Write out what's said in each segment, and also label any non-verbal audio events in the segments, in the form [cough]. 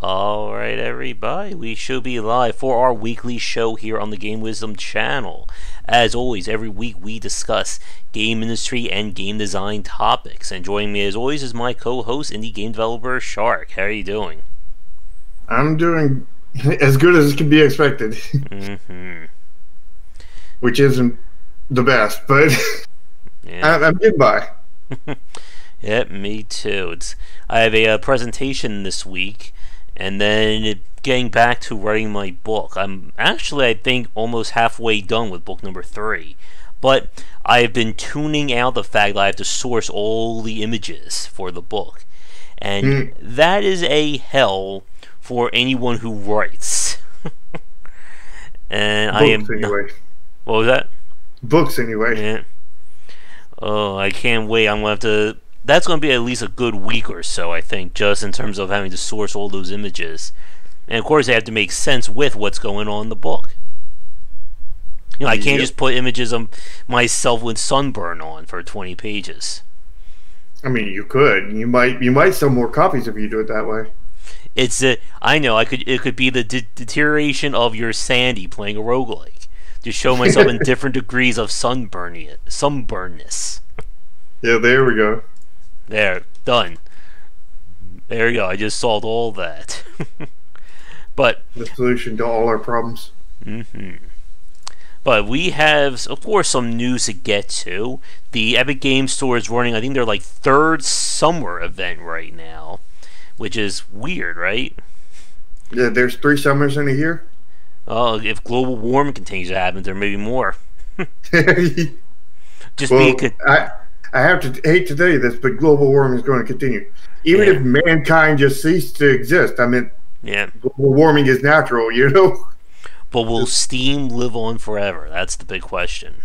All right, everybody, we should be live for our weekly show here on the Game Wisdom channel. As always, every week we discuss game industry and game design topics. And joining me, as always, is my co-host, indie game developer Shark. How are you doing? I'm doing [laughs] as good as can be expected, mm-hmm. [laughs] which isn't the best, but [laughs] Yeah. I'm getting by. Yep, me too. It's I have a, uh presentation this week, and then getting back to writing my book. I'm actually, I think, almost halfway done with book number three, but I have been tuning out the fact that I have to source all the images for the book, and Mm. that is a hell for anyone who writes. [laughs] and I am. Books anyway. What was that? Books anyway. Yeah. Oh, I can't wait. I'm gonna have to. That's gonna be at least a good week or so, I think, just in terms of having to source all those images, and of course they have to make sense with what's going on in the book. You know, I can't Yep. just put images of myself with sunburn on for 20 pages. I mean, you could. You might. You might sell more copies if you do it that way. It's a, I know I could. It could be the de- deterioration of your Sandy playing a roguelike to show myself in [laughs] different degrees of sunburn sunburnness. Yeah, there we go. There, done. There you go. I just solved all that. [laughs] but, The solution to all our problems. Mm-hmm. but we have, of course, some news to get to. The Epic Game Store is running. I think they're like third summer event right now, which is weird, right? Yeah, there's three summers in a year. Oh, if global warming continues to happen, there may be more. [laughs] [laughs] Just well, be. I I have to hate to tell you this, but global warming is going to continue. Even Yeah. if mankind just ceased to exist, I mean, Yeah, global warming is natural. You know. but will Steam live on forever? That's the big question.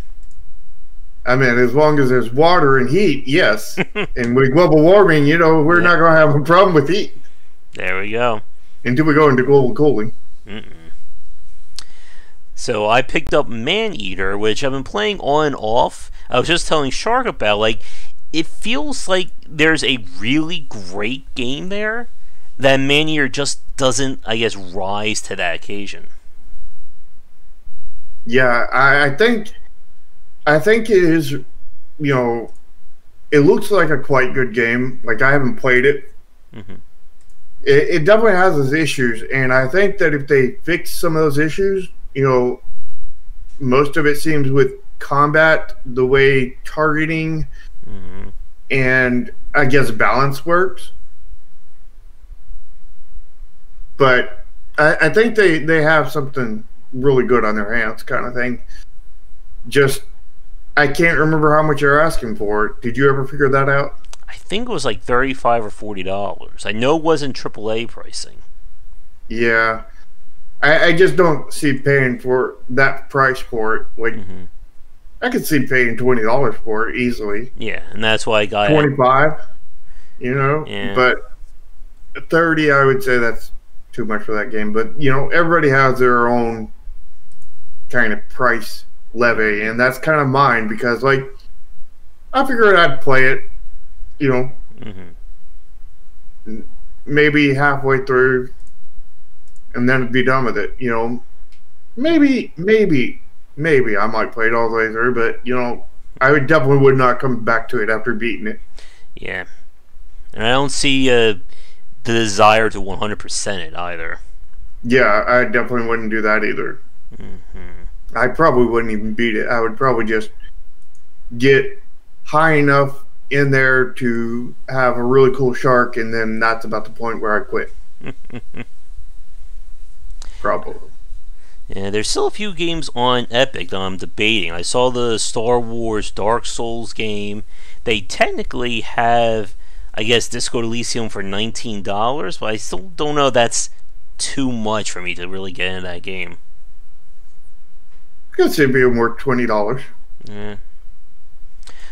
I mean, as long as there's water and heat, yes. [laughs] and with global warming, you know, we're Yeah. not going to have a problem with heat There we go. until we go into global cooling. Mm-mm. So I picked up Maneater, which I've been playing on and off. I was just telling Shark about, like, it feels like there's a really great game there that Maneater just doesn't, I guess, rise to that occasion. Yeah, I, I think, I think it is, you know, it looks like a quite good game. Like I haven't played it. hmm It, it definitely has its issues, and I think that if they fix some of those issues, you know, most of it seems with combat, the way targeting hmm and I guess balance works. But I, I think they, they have something really good on their hands, kind of thing. Just I can't remember how much you're asking for it. Did you ever figure that out? I think it was like thirty-five or forty dollars. I know it wasn't AAA pricing. Yeah, I, I just don't see paying for that price for it. Like hmm I could see paying twenty dollars for it easily. Yeah, and that's why I got it. Twenty five, you know. Yeah. But thirty, I would say that's too much for that game. But you know, everybody has their own kind of price levy, and that's kind of mine because like I figured I'd play it, you know, hmm maybe halfway through, and then be done with it. You know, maybe, maybe, maybe I might play it all the way through, but you know, I would definitely would not come back to it after beating it. Yeah, and I don't see uh, the desire to one hundred percent it either. Yeah, I definitely wouldn't do that either. hmm I probably wouldn't even beat it. I would probably just get high enough in there to have a really cool shark, and then that's about the point where I quit. [laughs] Probably. Yeah, there's still a few games on Epic that I'm debating. I saw the Star Wars Dark Souls game. They technically have, I guess, Disco Elysium for $19, but I still don't know that's too much for me to really get into that game. I could see it being worth twenty dollars. Yeah.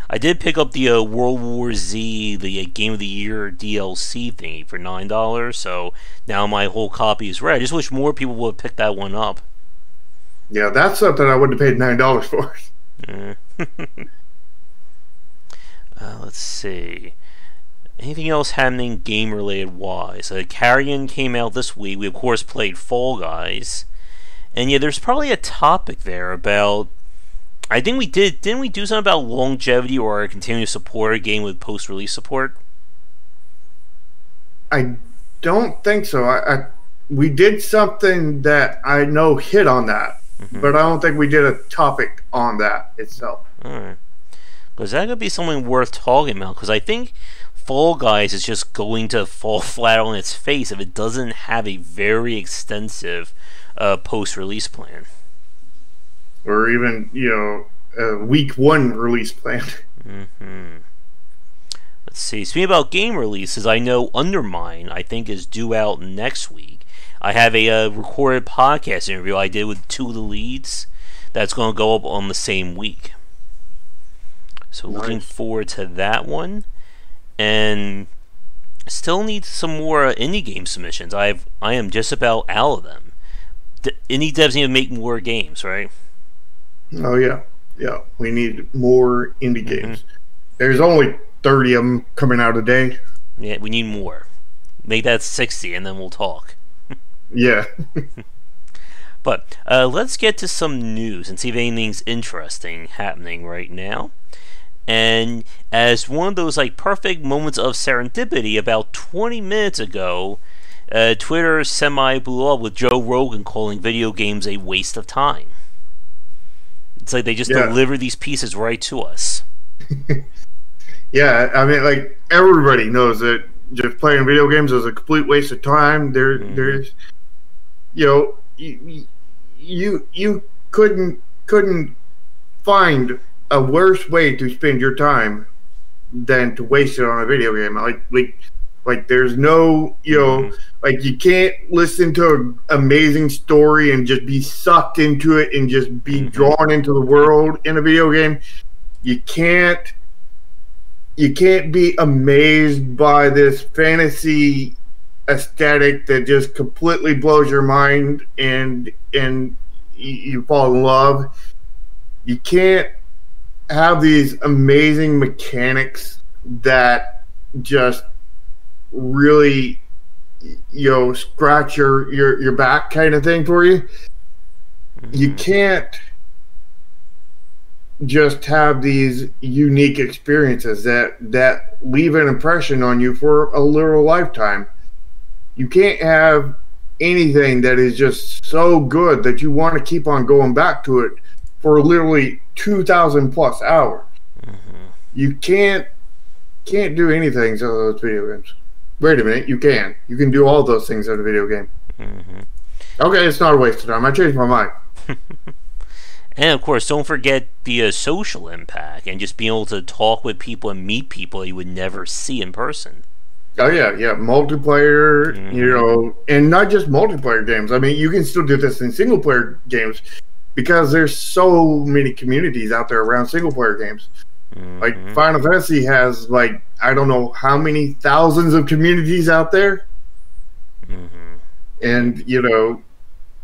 I did pick up the uh, World War Z, the uh, Game of the Year DLC thingy for $9, so now my whole copy is ready. I just wish more people would pick that one up. Yeah, that's something I wouldn't have paid nine dollars for. [laughs] Uh, let's see. Anything else happening game related wise? Uh, Carrion came out this week. We of course played Fall Guys, and yeah, there's probably a topic there about. I think we did. Didn't we do something about longevity or continue to support a game with post release support? I don't think so. I, I we did something that I know hit on that, mm-hmm. but I don't think we did a topic on that itself. All right, because that could be something worth talking about. Because I think Fall Guys is just going to fall [laughs] flat on its face if it doesn't have a very extensive uh, post-release plan, or even you know a week one release plan. [laughs] Mm-hmm. Let's see. Speaking about game releases, I know Undermine I think is due out next week. I have a uh, recorded podcast interview I did with two of the leads that's going to go up on the same week. So nice. looking forward to that one and still need some more indie game submissions. I've I am just about out of them. D- indie devs need to make more games, right? Oh yeah, yeah. We need more indie mm-hmm. games. There's only thirty of them coming out a day. Yeah, we need more. Make that sixty, and then we'll talk. Yeah. [laughs] but uh, let's get to some news and see if anything's interesting happening right now. And as one of those like perfect moments of serendipity, about 20 minutes ago, uh, Twitter semi blew up with Joe Rogan calling video games a waste of time. It's like they just yeah. deliver these pieces right to us. [laughs] yeah, I mean, like everybody knows that just playing video games is a complete waste of time. There, mm-hmm. there's, you know, you, you you couldn't couldn't find a worse way to spend your time than to waste it on a video game. Like like like there's no you know mm-hmm. like you can't listen to an amazing story and just be sucked into it and just be mm-hmm. drawn into the world in a video game. You can't you can't be amazed by this fantasy aesthetic that just completely blows your mind and and you fall in love. You can't have these amazing mechanics that just really you know scratch your your your back kind of thing for you mm-hmm. you can't just have these unique experiences that that leave an impression on you for a literal lifetime you can't have anything that is just so good that you want to keep on going back to it for literally 2,000 plus hours. Mm-hmm. You can't can't do anything to those video games. Wait a minute, you can. You can do all those things in a video game. Mm-hmm. Okay, it's not a waste of time. I changed my mind. [laughs] and of course, don't forget the uh, social impact and just being able to talk with people and meet people you would never see in person. Oh yeah, yeah, multiplayer, mm-hmm. you know, and not just multiplayer games. I mean, you can still do this in single player games because there's so many communities out there around single player games. Mm-hmm. Like Final Fantasy has like I don't know how many thousands of communities out there, mm-hmm. and you know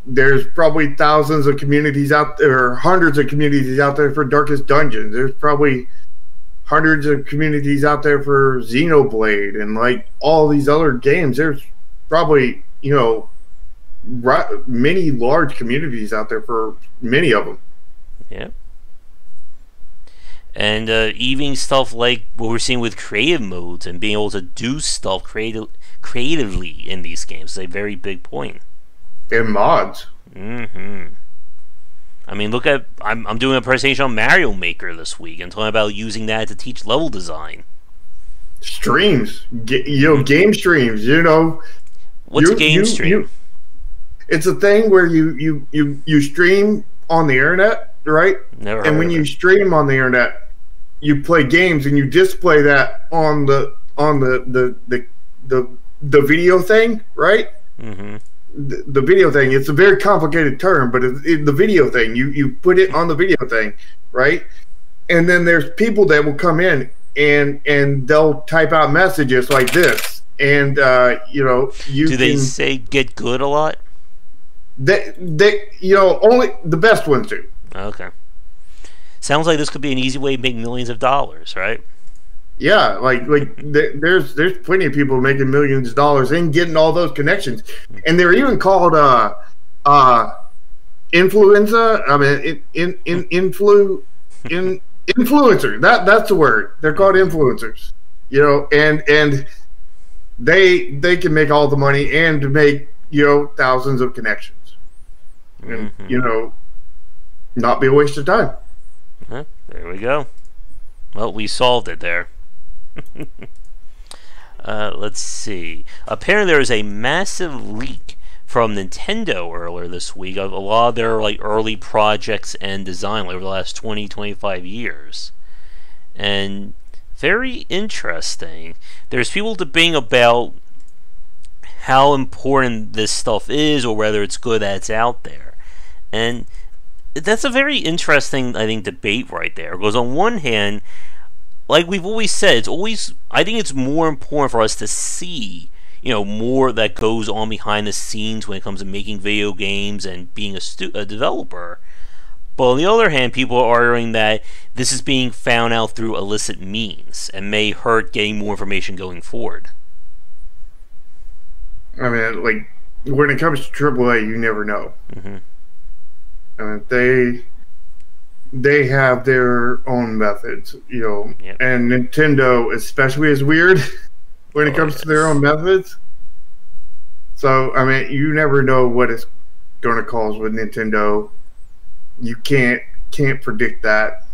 there's probably thousands of communities out there, hundreds of communities out there for Darkest Dungeons. There's probably hundreds of communities out there for Xenoblade and like all these other games. There's probably you know many large communities out there for many of them. Yeah. And uh, even stuff like what we're seeing with creative modes and being able to do stuff creative, creatively in these games is a very big point. And mods. Mm-hmm. I mean, look at I'm I'm doing a presentation on Mario Maker this week and talking about using that to teach level design. Streams, G- you know, mm-hmm. game streams. You know, what's you, a game you, stream? You, it's a thing where you you you you stream on the internet, right? Never. And when you stream on the internet, you play games and you display that on the on the the the the, the video thing, right? Mm-hmm. The, the, video thing. It's a very complicated term, but it, it, the video thing. You you put it on the video thing, right? And then there's people that will come in and and they'll type out messages like this, and uh, you know, you do they can, say get good a lot? They, they, you know, only the best ones do. Okay. Sounds like this could be an easy way to make millions of dollars, right? Yeah, like like there's there's plenty of people making millions of dollars and getting all those connections, and they're even called uh uh influenza. I mean, in in, in influ in influencer. That that's the word. They're called influencers. You know, and and they they can make all the money and make you know thousands of connections, and mm-hmm. you know, not be a waste of time. Huh, there we go. Well, we solved it there. [laughs] uh, let's see. Apparently, there was a massive leak from Nintendo earlier this week of a lot of their like early projects and design like, over the last 20, 25 years. And very interesting. There's people debating about how important this stuff is or whether it's good that it's out there. And that's a very interesting, I think, debate right there. Because on one hand, like we've always said, it's always I think it's more important for us to see, you know, more that goes on behind the scenes when it comes to making video games and being a, stu- a developer. But on the other hand, people are arguing that this is being found out through illicit means and may hurt getting more information going forward. I mean, like when it comes to AAA, you never know. Mm-hmm. I mean, they they have their own methods, you know, yep. and Nintendo especially is weird [laughs] when it oh, comes yes. to their own methods. So I mean, you never know what it's going to cause with Nintendo. You can't can't predict that.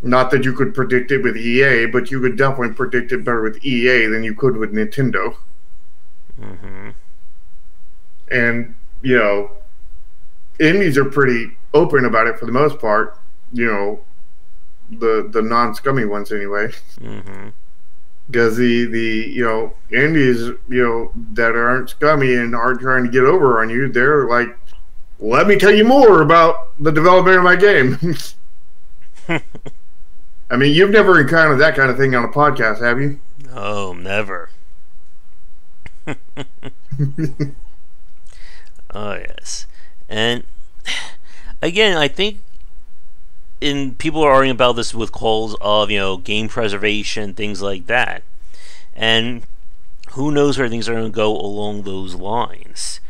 Not that you could predict it with EA, but you could definitely predict it better with EA than you could with Nintendo. Mm-hmm. And you know, indies are pretty open about it for the most part. You know, the the non scummy ones anyway. Mm-hmm. Because the the you know indies you know that aren't scummy and aren't trying to get over on you, they're like, let me tell you more about the development of my game. [laughs] I mean, you've never encountered that kind of thing on a podcast, have you? Oh, never. [laughs] [laughs] oh yes, and again, I think in people are arguing about this with calls of you know game preservation, things like that, and who knows where things are going to go along those lines.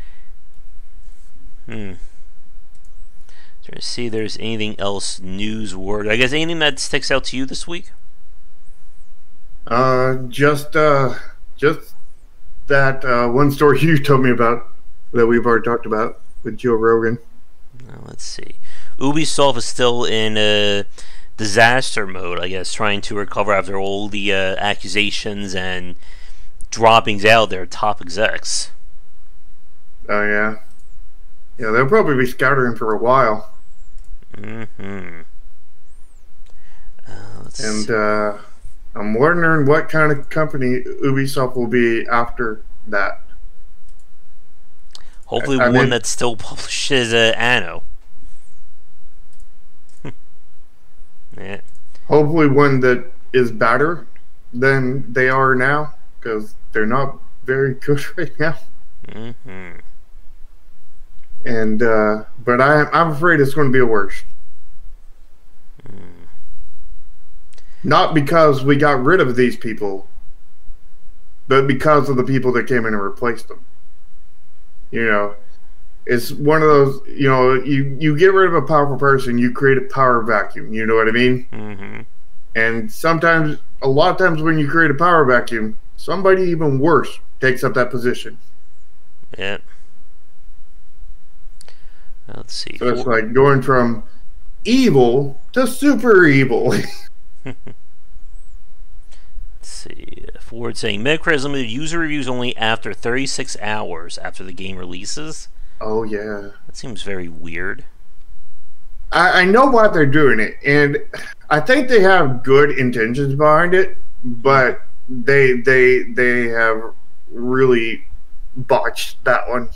Hmm. Trying to see if there's anything else newsworthy. I guess anything that sticks out to you this week. Uh, just uh, just that uh, one story [laughs] you told me about that we've already talked about with Joe Rogan. Now, let's see. Ubisoft is still in a disaster mode, I guess, trying to recover after all the uh, accusations and droppings out their top execs. Oh yeah, yeah. They'll probably be scattering for a while. Hmm. Uh, and uh, I'm wondering what kind of company Ubisoft will be after that. Hopefully, I, one mean, that still [laughs] publishes uh, Anno. [laughs] yeah. Hopefully, one that is better than they are now, because they're not very good [laughs] right now. Mm-hmm. And uh, but I, I'm afraid it's going to be a worse. Mm. Not because we got rid of these people, but because of the people that came in and replaced them. You know, it's one of those. You know, you you get rid of a powerful person, you create a power vacuum. You know what I mean? Mm-hmm. And sometimes, a lot of times, when you create a power vacuum, somebody even worse takes up that position. Yeah. Let's see. So it's like going from evil to super evil. [laughs] [laughs] Let's see. Ford saying Metacritic limited user reviews only after 36 hours after the game releases. Oh yeah, that seems very weird. I, I know why they're doing it, and I think they have good intentions behind it, but they they they have really botched that one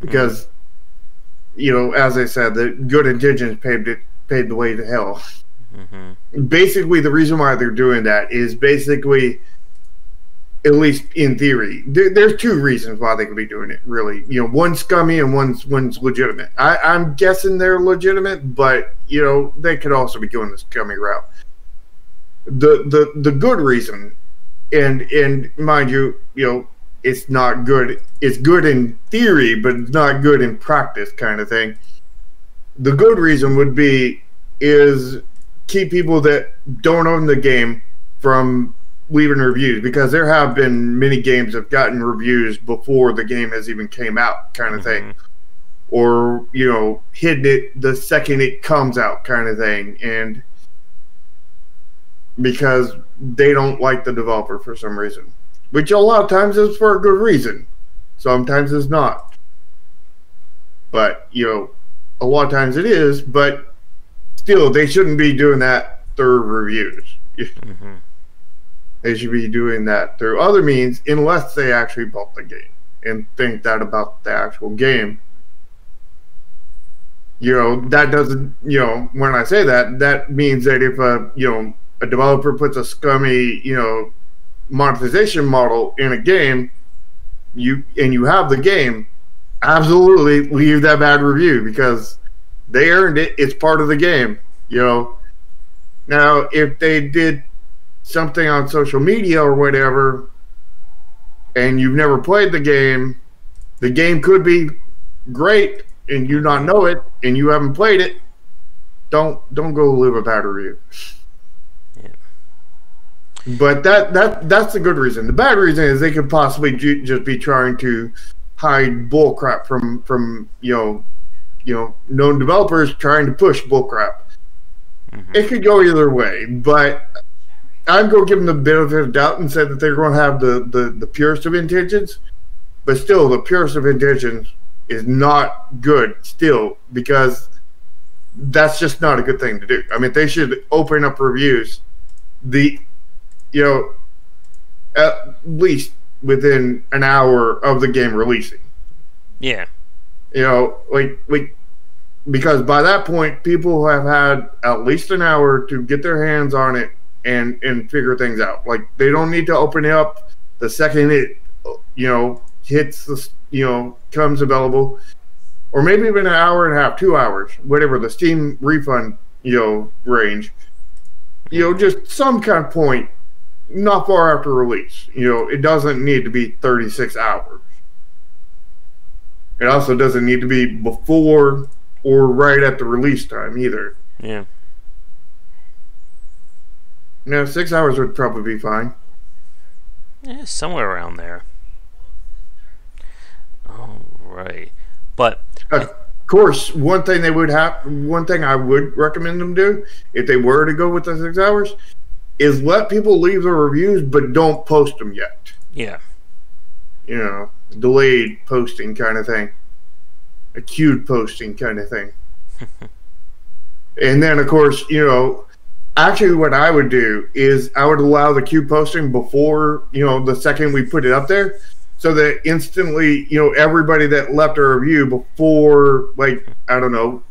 because mm-hmm. you know, as I said, the good intentions paved it paved the way to hell. Mm-hmm. Basically, the reason why they're doing that is basically at least in theory. There, there's two reasons why they could be doing it. Really, you know, one's scummy and one's one's legitimate. I, I'm guessing they're legitimate, but you know, they could also be going the scummy route. the the the good reason, and and mind you, you know, it's not good. It's good in theory, but it's not good in practice, kind of thing. The good reason would be is keep people that don't own the game from leaving reviews because there have been many games that have gotten reviews before the game has even came out, kind of mm-hmm. thing, or you know, hidden it the second it comes out, kind of thing, and because they don't like the developer for some reason, which a lot of times is for a good reason, sometimes it's not. But you know, a lot of times it is, but still, they shouldn't be doing that through reviews. [laughs] Mm-hmm. They should be doing that through other means, unless they actually bought the game and think that about the actual game. You know, that doesn't. You know, when I say that, that means that if a you know a developer puts a scummy you know monetization model in a game, you and you have the game, absolutely leave that bad review because they earned it. It's part of the game, you know. Now, if they did something on social media or whatever, and you've never played the game, the game could be great and you not know it and you haven't played it. Don't don't go live a bad review. Yeah. But that that that's the good reason. The bad reason is they could possibly ju- just be trying to hide bullcrap from from you know you know known developers trying to push bullcrap. Mm-hmm. It could go either way, but I'm going to give them the benefit of doubt and say that they're going to have the, the, the purest of intentions, but still, the purest of intentions is not good still because that's just not a good thing to do. I mean, they should open up reviews the, you know, at least within an hour of the game releasing. Yeah. You know, like like because by that point people have had at least an hour to get their hands on it and and figure things out. Like they don't need to open it up the second it you know hits the you know comes available, or maybe even an hour and a half, two hours, whatever the Steam refund you know range. You know, just some kind of point, not far after release. You know, it doesn't need to be 36 hours. It also doesn't need to be before or right at the release time either. Yeah. No, six hours would probably be fine. Yeah, somewhere around there. All right, but of course, one thing they would have, one thing I would recommend them do if they were to go with the six hours, is let people leave their reviews, but don't post them yet. Yeah. You know, delayed posting kind of thing, a queued posting kind of thing. [laughs] and then, of course, you know, actually what I would do is I would allow the queue posting before, you know, the second we put it up there so that instantly, you know, everybody that left a review before like, I don't know,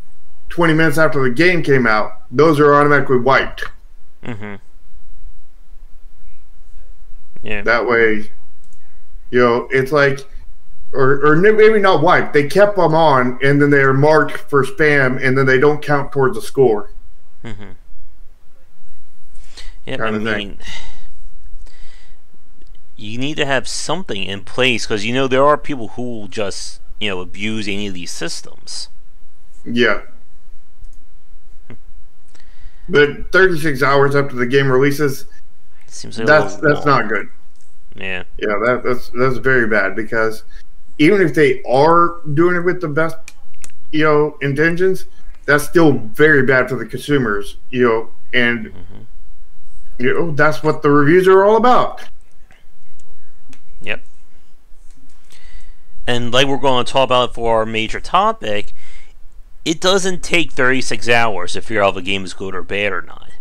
20 minutes after the game came out, those are automatically wiped. Mhm. Yeah. That way, you know, it's like or, or maybe not wiped. They kept them on, and then they are marked for spam, and then they don't count towards the score. Mm-hmm. Yeah, I mean, you need to have something in place because you know there are people who will just you know abuse any of these systems. Yeah. but 36 hours after the game releases seems like that's that's not good. Yeah. Yeah, that, that's that's very bad because even if they are doing it with the best you know intentions, that's still very bad for the consumers, you know, and mm-hmm you know, that's what the reviews are all about. Yep. And like we're going to talk about for our major topic, it doesn't take 36 hours to figure out if a game is good or bad or not.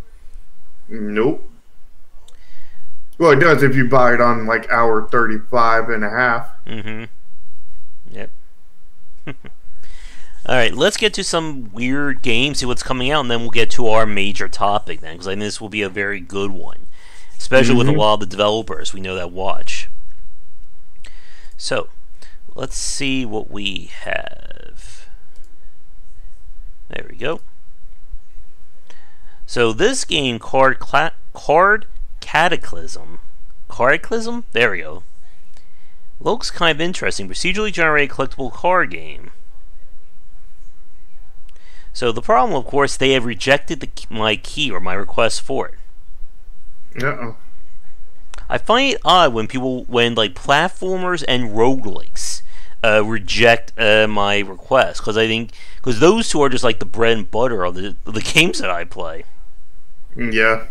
Nope. Well, it does if you buy it on like hour 35 and a half. Mm-hmm. Yep. [laughs] All right, let's get to some weird games, see what's coming out, and then we'll get to our major topic then, because I think this will be a very good one, especially mm-hmm. with a mm-hmm. lot of the developers we know that watch. So, let's see what we have. There we go. So this game, Card Cla- Card Cataclysm, Cataclysm. There we go. Looks kind of interesting. Procedurally generated collectible card game. So the problem, of course, they have rejected the, my key or my request for it. Uh-oh. I find it odd when people, when like platformers and roguelikes uh, reject uh, my request because I think because those two are just like the bread and butter of the of the games that I play. Yeah.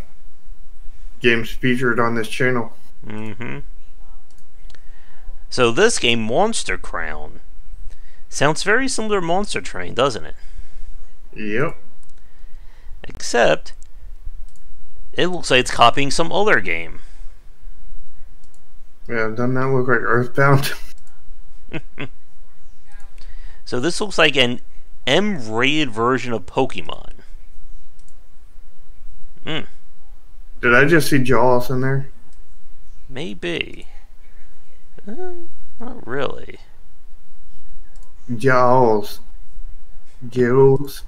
Games featured on this channel. Mm-hmm. So this game, Monster Crown, sounds very similar to Monster Train, doesn't it? Yep. Except it looks like it's copying some other game. Yeah, doesn't that look like Earthbound? [laughs] so this looks like an M-rated version of Pokemon. Hmm. Did I just see Jaws in there? Maybe. Uh, not really. Jaws. Jaws.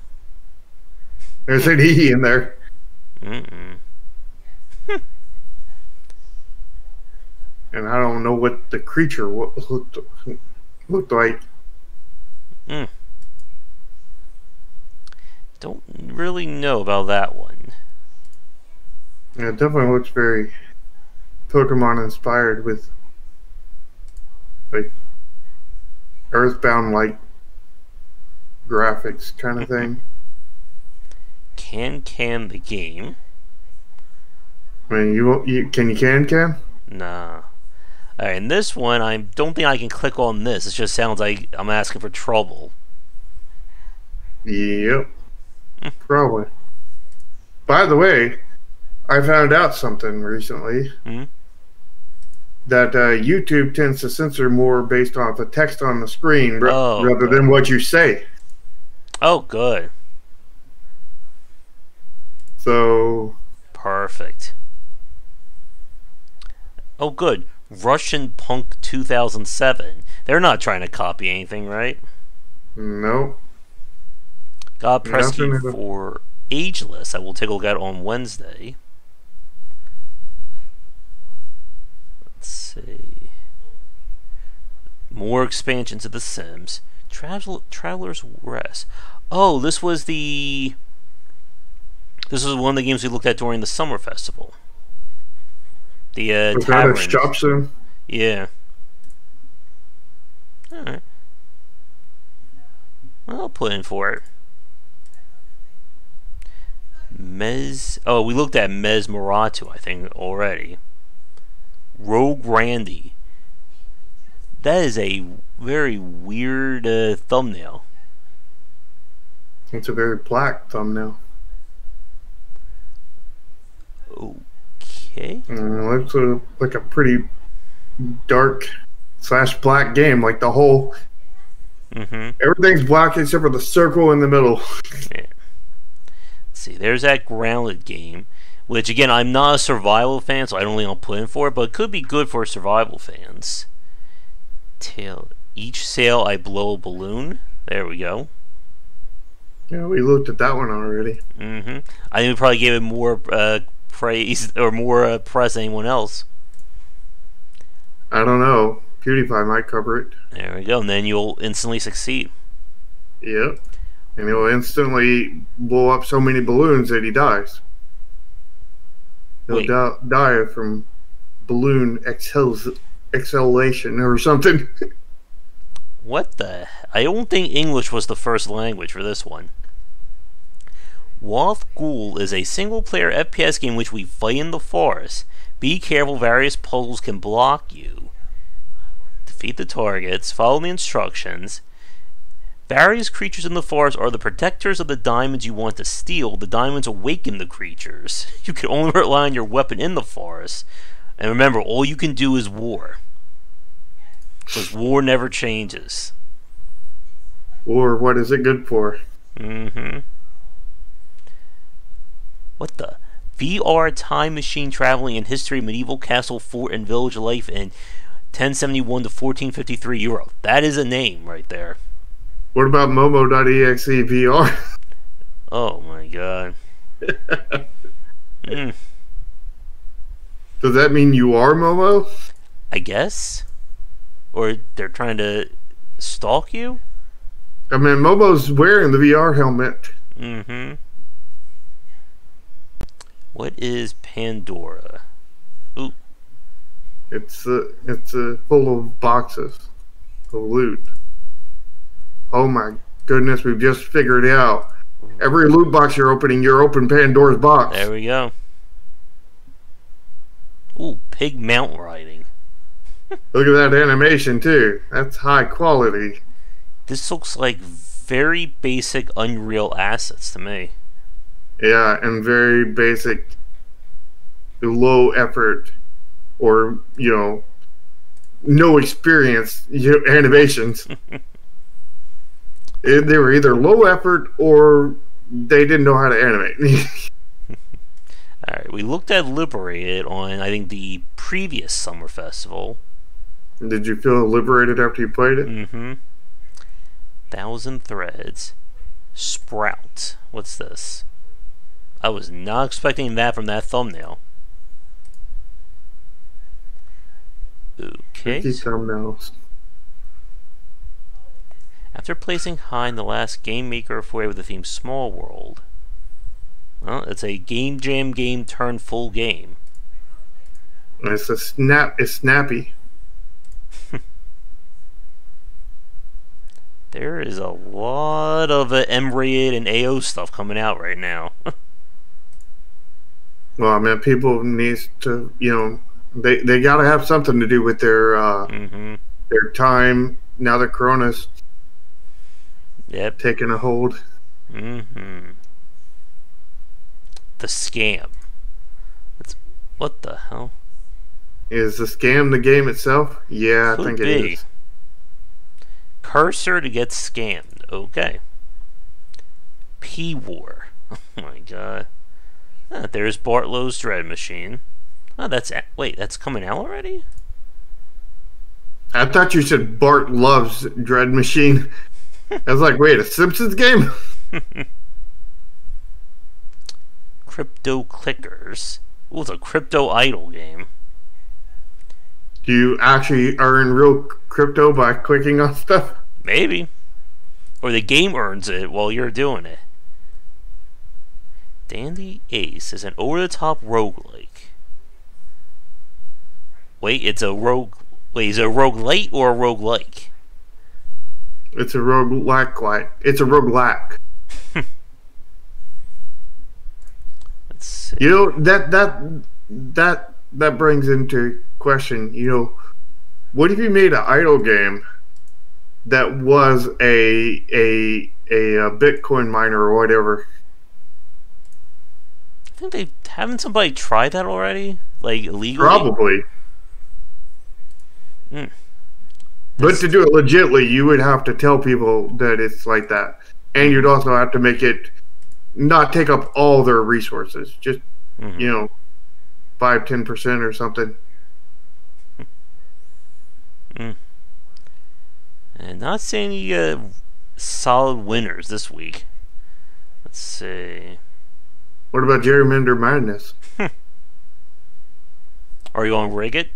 There's an E in there. Mm-mm. and I don't know what the creature looked, looked like. Mm. Don't really know about that one. Yeah, it definitely looks very Pokemon inspired with like Earthbound like graphics kind of thing. [laughs] Can can the game? I mean, you, you can you can can? Nah. Alright, in this one, I don't think I can click on this. It just sounds like I'm asking for trouble. Yep. Probably. By the way, I found out something recently. Hmm? That uh, YouTube tends to censor more based off the text on the screen Oh, rather good. than what you say. Oh, good. So, Perfect. Oh, good. Russian Punk 2007. They're not trying to copy anything, right? no. Got a press key Nothing. for Ageless. I will take a look at on Wednesday. Let's see. More expansions of The Sims. Travel Traveler's Rest. Oh, this was the. This was one of the games we looked at during the summer festival. The uh, Was that a tavern. shop sim? Yeah. Alright. I'll put in for it. Mez. Oh, we looked at Mesmeratu, I think, already. Rogue Randy. That is a very weird uh, thumbnail. It's a very black thumbnail. Okay. Uh, looks a, like a pretty dark slash black game. Like the whole Mm-hmm. everything's black except for the circle in the middle. Let's see, there's that grounded game, which again I'm not a survival fan, so I don't think I'll put in for it, but it could be good for survival fans. Till each sail I blow a balloon. There we go. Yeah, we looked at that one already. Mm-hmm. I think we probably gave it more uh, praise or more uh, press than anyone else. I don't know. PewDiePie might cover it. There we go, and then you'll instantly succeed. Yep. And he'll instantly blow up so many balloons that he dies. He'll Wait. di- die from balloon exhals- exhalation or something. [laughs] What the? I don't think English was the first language for this one. Wath Ghoul is a single player FPS game in which we fight in the forest. Be careful, various puzzles can block you. Defeat the targets, follow the instructions. Various creatures in the forest are the protectors of the diamonds you want to steal. The diamonds awaken the creatures. [laughs] You can only rely on your weapon in the forest. And remember, all you can do is war. Because war never changes. or what is it good for? Mm-hmm. What the? VR time machine traveling in history, medieval castle, fort, and village life in 1071 to 1453 Europe. That is a name right there. What about Momo.exe VR? [laughs] Oh my god. [laughs] Mm, Does that mean you are Momo? I guess. Or they're trying to stalk you? I mean, Momo's wearing the VR helmet. Mm-hmm. What is Pandora? Ooh, It's uh, it's uh, full of boxes of loot. Oh my goodness, we've just figured it out. Every loot box you're opening, you're open Pandora's box. there we go. Ooh, pig mount riding. Look at that animation too. That's high quality. This looks like very basic Unreal assets to me. Yeah, and very basic, low effort, or you know, no experience you know, animations. [laughs] Eh, they were either low effort or they didn't know how to animate. [laughs] Alright, we looked at Liberated on, I think, the previous Summer Festival. Did you feel liberated after you played it? Mm-hmm. Thousand Threads. Sprout. What's this? I was not expecting that from that thumbnail. Okay. Thumbnails. After placing high in the last Game Maker foray with the theme Small World. Well, it's a Game Jam game turned full game. It's a snap. It's snappy. [laughs] There is a lot of uh, and AO stuff coming out right now. [laughs] Well, I mean, people needs to, you know, they they got to have something to do with their uh, mm-hmm. their time now that Corona's Yep. taking a hold. Mm-hmm. The scam. It's, what the hell? Is the scam the game itself? Yeah, I think it be. is. Cursor to get scammed. Okay. P War. [laughs] Oh my god. Ah, there's Bartlow's Dread Machine. Oh, that's a- wait, that's coming out already. I thought you said Bart loves Dread Machine. I was like, wait, a Simpsons game? [laughs] Crypto Clickers. Ooh, it's a crypto idol game. Do you actually earn real crypto by clicking on stuff? Maybe. Or the game earns it while you're doing it. Dandy Ace is an over the top roguelike. Wait, it's a rogue. Wait, is it a roguelite or a roguelike? It's a roguelike. like- It's a roguelike. [laughs] Let's see. You know that that that that brings into question. You know, what if you made an idle game that was a a a, Bitcoin miner or whatever? I think they haven't somebody tried that already, like legally. Probably. Hmm. But to do it legitly, you would have to tell people that it's like that, and you'd also have to make it not take up all their resources. Just Mhm. you know, five ten percent or something. And not seeing any uh, solid winners this week. Let's see. What about gerrymander madness? [laughs] Are you going to rig it?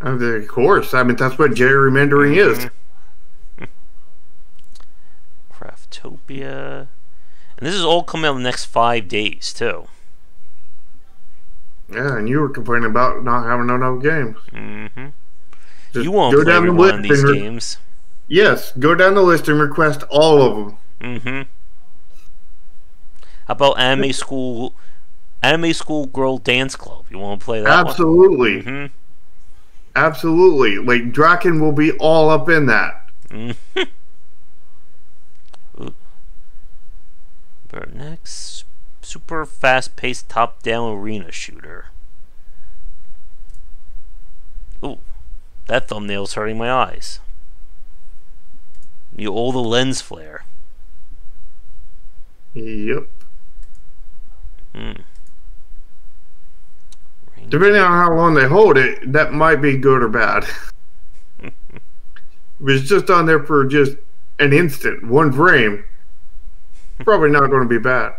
Uh, Of course, I mean that's what gerrymandering is. [laughs] Craftopia. And this is all coming out in the next five days, too. Yeah, and you were complaining about not having enough games. Mm-hmm. You won't go play down the one list of these games. Yes, go down the list and request all of them. Mm-hmm. How about Anime School, Anime School Girl Dance Club? You want to play that Absolutely? Mm-hmm. absolutely. Like Draken will be all up in that. Mm-hmm. But next, super fast-paced top-down arena shooter. Ooh, that thumbnail's hurting my eyes. You all the lens flare. Yep. Hmm. Depending on how long they hold it, that might be good or bad. [laughs] if it's just on there for just an instant, one frame, probably not going to be bad.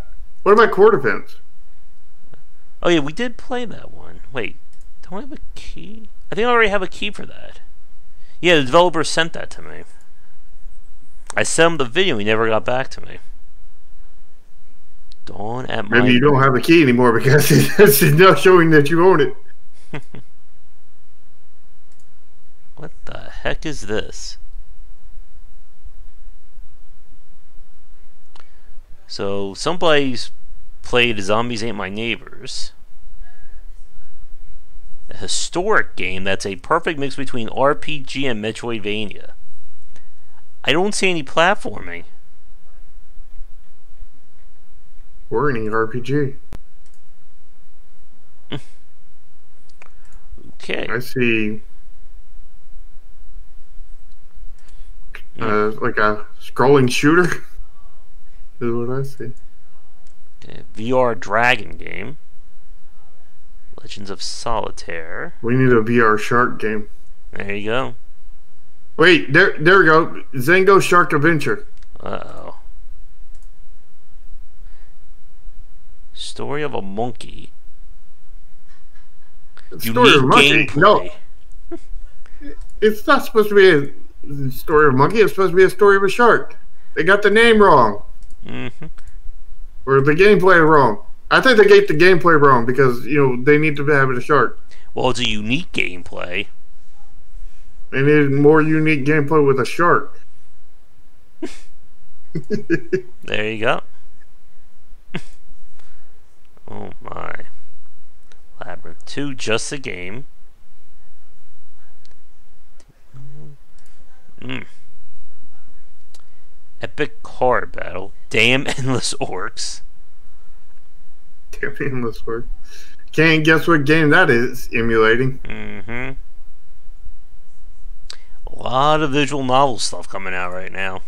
What about Core Defense? Oh yeah, we did play that one. Wait, don't I have a key? I think I already have a key for that. Yeah, the developer sent that to me. I sent him the video. He never got back to me. Dawn at my. Maybe you don't have a key anymore because [laughs] it's not showing that you own it. [laughs] what the heck is this? So somebody's played Zombies Ain't My Neighbors. A historic game that's a perfect mix between RPG and Metroidvania. I don't see any platforming. Or any RPG. okay. I see uh, like a scrolling shooter. [laughs] is what I see. Okay. VR Dragon game. Legends of Solitaire. We need a VR shark game. There you go. Wait, there, there we go. Zango Shark Adventure. Uh oh. Story of a monkey. Story of a monkey. No, it's not supposed to be a story of a monkey. It's supposed to be a story of a shark. They got the name wrong. Mm-hmm. Or the gameplay wrong. I think they get the gameplay wrong because you know they need to have it a shark. Well, it's a unique gameplay. They need more unique gameplay with a shark. [laughs] there you go. Oh my. Labyrinth 2, just a game. Mm. Epic card battle. Damn endless orcs. Damn endless orcs. Can't guess what game that is emulating. Mm-hmm. A lot of visual novel stuff coming out right now.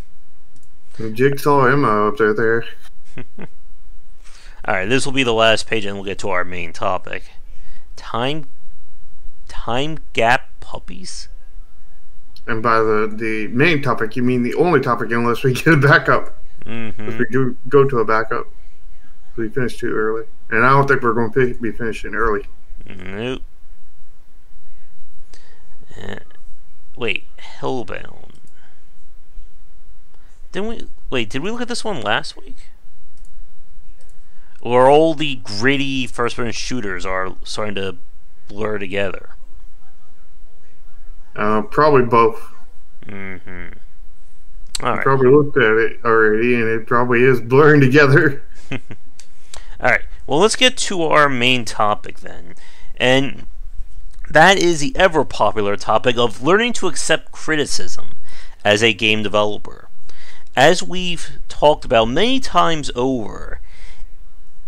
Jigsaw Emma up there. there. [laughs] All right, this will be the last page, and we'll get to our main topic. Time, time gap puppies. And by the the main topic, you mean the only topic, unless we get a backup. Mm-hmm. If we do go to a backup, we finish too early, and I don't think we're going to be finishing early. Nope. Uh, wait, Hellbound. Didn't we? Wait, did we look at this one last week? Or all the gritty first-person shooters are starting to blur together? Uh, probably both. Mm-hmm. All right. Probably looked at it already, and it probably is blurring together. [laughs] All right. Well, let's get to our main topic then, and that is the ever popular topic of learning to accept criticism as a game developer. As we've talked about many times over,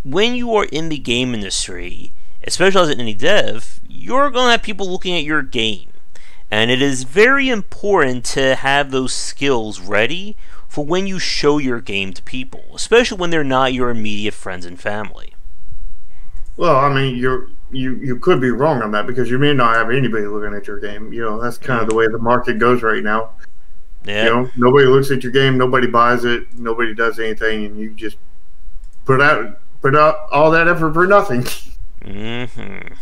when you are in the game industry, especially as an indie dev, you're going to have people looking at your game. And it is very important to have those skills ready for when you show your game to people, especially when they're not your immediate friends and family. Well, I mean, you're you you could be wrong on that because you may not have anybody looking at your game. You know, that's kind of the way the market goes right now. Yeah. You know, nobody looks at your game, nobody buys it, nobody does anything, and you just put out out all that effort for nothing. Mm-hmm.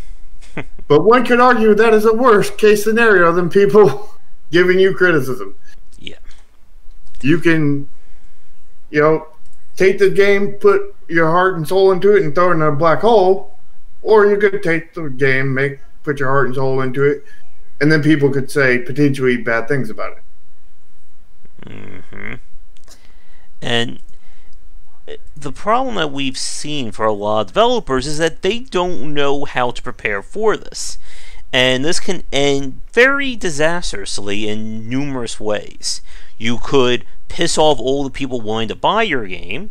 [laughs] but one could argue that is a worse case scenario than people [laughs] giving you criticism. Yeah. You can, you know, take the game, put your heart and soul into it, and throw it in a black hole, or you could take the game, make put your heart and soul into it, and then people could say potentially bad things about it. Mm-hmm. And the problem that we've seen for a lot of developers is that they don't know how to prepare for this. And this can end very disastrously in numerous ways. You could piss off all the people wanting to buy your game.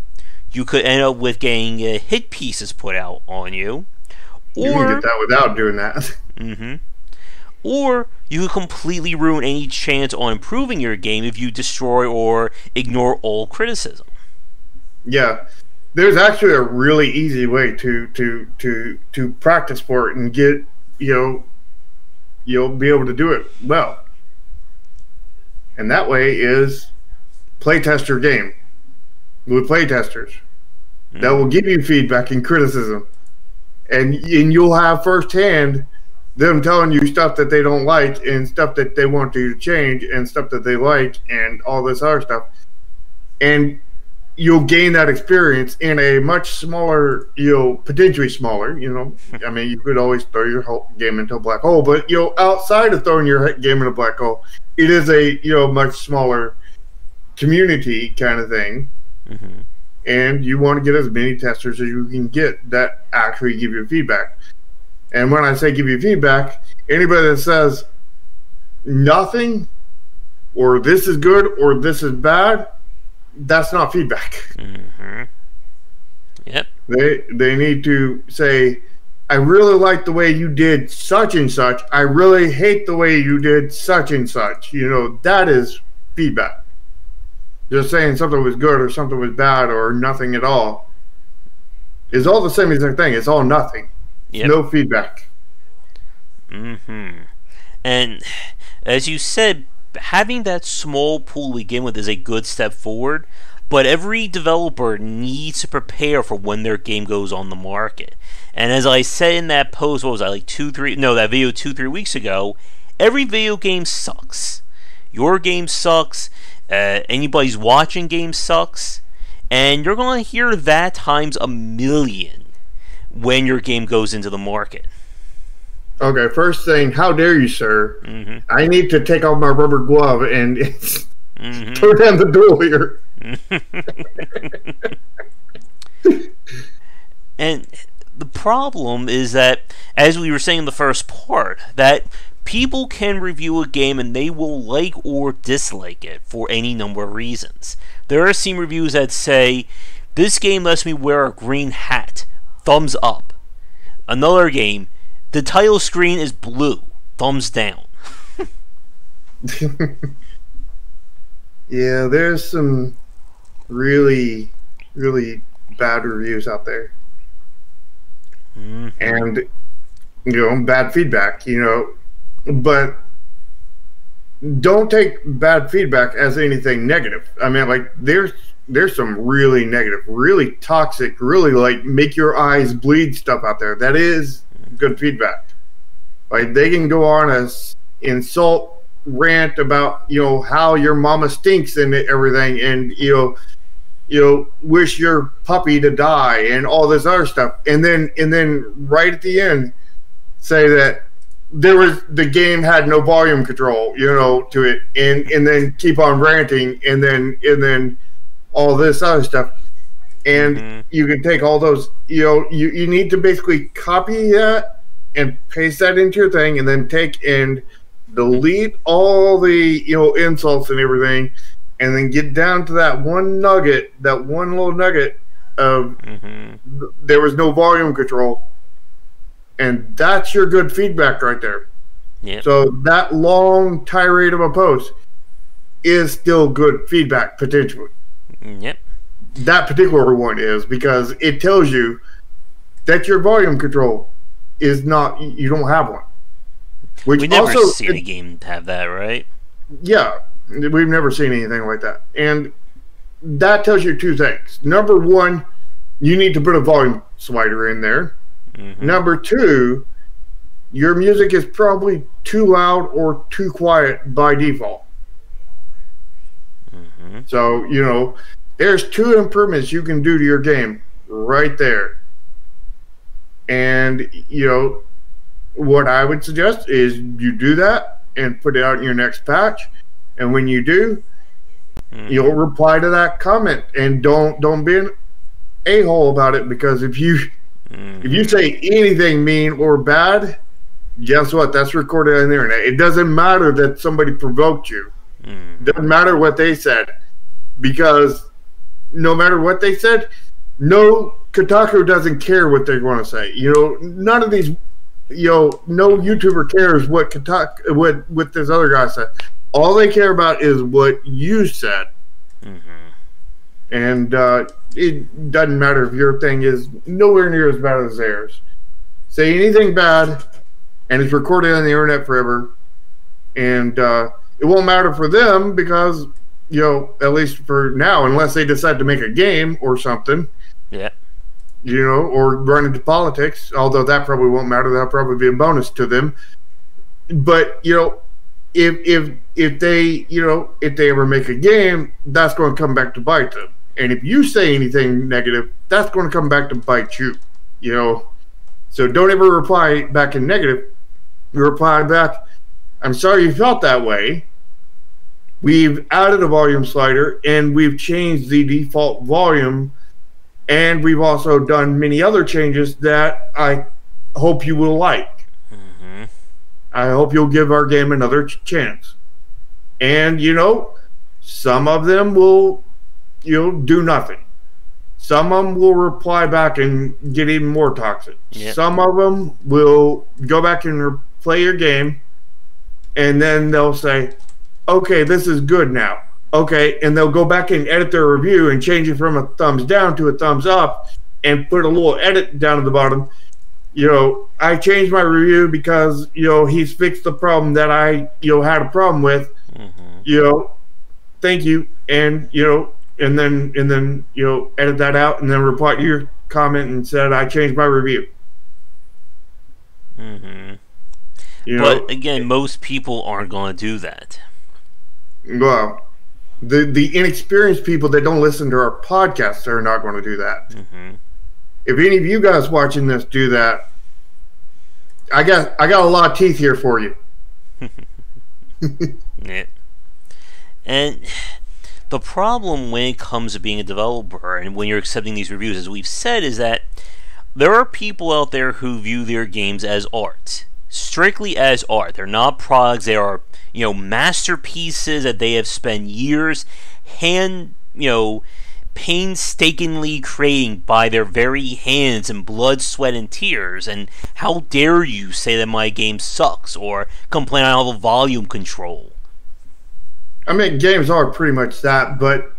You could end up with getting uh, hit pieces put out on you. Or, you can get that without doing that. [laughs] mm-hmm. Or you could completely ruin any chance on improving your game if you destroy or ignore all criticism. Yeah, there's actually a really easy way to to to to practice for it and get you know you'll be able to do it well. And that way is playtest your game with playtesters. that hmm. will give you feedback and criticism, and and you'll have firsthand them telling you stuff that they don't like and stuff that they want you to change and stuff that they like and all this other stuff, and you'll gain that experience in a much smaller, you know, potentially smaller. You know, [laughs] I mean, you could always throw your whole game into a black hole, but you know, outside of throwing your game in a black hole, it is a you know much smaller community kind of thing. Mm-hmm. And you want to get as many testers as you can get that actually give you feedback. And when I say give you feedback, anybody that says nothing or this is good or this is bad, that's not feedback. Mm-hmm. Yep. They they need to say, I really like the way you did such and such. I really hate the way you did such and such. You know, that is feedback. Just saying something was good or something was bad or nothing at all is all the same exact thing. It's all nothing. Yep. No feedback. Mm-hmm. And as you said, having that small pool to begin with is a good step forward, but every developer needs to prepare for when their game goes on the market. And as I said in that post, what was I like two, three? No, that video two, three weeks ago. Every video game sucks. Your game sucks. Uh, anybody's watching game sucks, and you're going to hear that times a million when your game goes into the market. Okay, first thing, how dare you, sir? Mm-hmm. I need to take off my rubber glove and [laughs] Mm-hmm. turn down the door here. [laughs] and the problem is that, as we were saying in the first part, that people can review a game and they will like or dislike it for any number of reasons. There are some reviews that say, This game lets me wear a green hat, thumbs up. Another game, the title screen is blue, thumbs down. [laughs] Yeah, there's some really, really bad reviews out there. Mm-hmm. And, you know, bad feedback, you know, but don't take bad feedback as anything negative. I mean, like, there's there's some really negative, really toxic, really like make your eyes bleed stuff out there. That is good feedback. Like they can go on as insult rant about you know how your mama stinks and everything, and you know you know wish your puppy to die and all this other stuff, and then and then right at the end say that there was the game had no volume control, you know, to it, and and then keep on ranting, and then and then all this other stuff, and Mhm. you can take all those, you know, you you need to basically copy that and paste that into your thing, and then take and delete all the you know insults and everything, and then get down to that one nugget, that one little nugget of Mm-hmm. th- there was no volume control, and that's your good feedback right there. Yep. So that long tirade of a post is still good feedback potentially. Yep. That particular one is because it tells you that your volume control is not you don't have one. Which We never also seen a game have that, right? yeah, we've never seen anything like that. And that tells you two things. Number one, you need to put a volume slider in there. Mm-hmm. Number two, your music is probably too loud or too quiet by default. Mm-hmm. So, you know, there's two improvements you can do to your game right there. And, you know, what I would suggest is you do that and put it out in your next patch. And when you do, Mm-hmm. you'll reply to that comment and don't don't be an a hole about it because if you Mm-hmm. if you say anything mean or bad, guess what? That's recorded on the internet. It doesn't matter that somebody provoked you. Mm-hmm. Doesn't matter what they said, because no matter what they said, no Kotaku doesn't care what they want to say. You know, none of these, you know, no YouTuber cares what Kotaku, what what this other guy said. All they care about is what you said, Mm-hmm. and uh, it doesn't matter if your thing is nowhere near as bad as theirs. Say anything bad, and it's recorded on the internet forever, and uh, it won't matter for them because you know at least for now, unless they decide to make a game or something, Yeah. you know, or run into politics. Although that probably won't matter. That'll probably be a bonus to them. But you know, if if if they you know if they ever make a game, that's going to come back to bite them. And if you say anything negative, that's going to come back to bite you. You know, so don't ever reply back in negative. You reply back, "I'm sorry you felt that way." We've added a volume slider and we've changed the default volume, and we've also done many other changes that I hope you will like. Mm-hmm. I hope you'll give our game another ch- chance. And you know, some of them will, you know, do nothing. Some of them will reply back and get even more toxic. Yep. Some of them will go back and re- play your game, and then they'll say, "Okay, this is good now." Okay, and they'll go back and edit their review and change it from a thumbs down to a thumbs up, and put a little edit down at the bottom you know, I changed my review because, you know, he's fixed the problem that I, you know, had a problem with. Mm-hmm. You know, thank you. And, you know, and then, and then, you know, edit that out and then reply to your comment and said, I changed my review. Mm-hmm. You know, But again, most people aren't going to do that. Well, the, the inexperienced people that don't listen to our podcast are not going to do that. Mm-hmm. If any of you guys watching this do that, I got, I got a lot of teeth here for you. [laughs] Yeah. And the problem when it comes to being a developer and when you're accepting these reviews, as we've said, is that there are people out there who view their games as art. Strictly as art. They're not products, they are, you know, masterpieces that they have spent years hand, you know, painstakingly creating by their very hands in blood, sweat, and tears. And how dare you say that my game sucks or complain all the volume control? I mean, games are pretty much that, but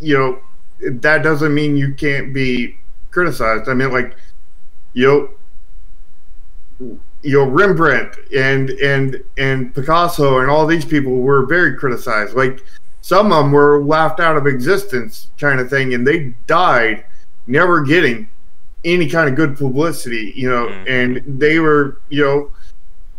you know, that doesn't mean you can't be criticized. I mean, like, you know, you know, Rembrandt and and and Picasso and all these people were very criticized. Like, some of them were laughed out of existence, kind of thing, and they died never getting any kind of good publicity. You know, Mhm. and they were, you know,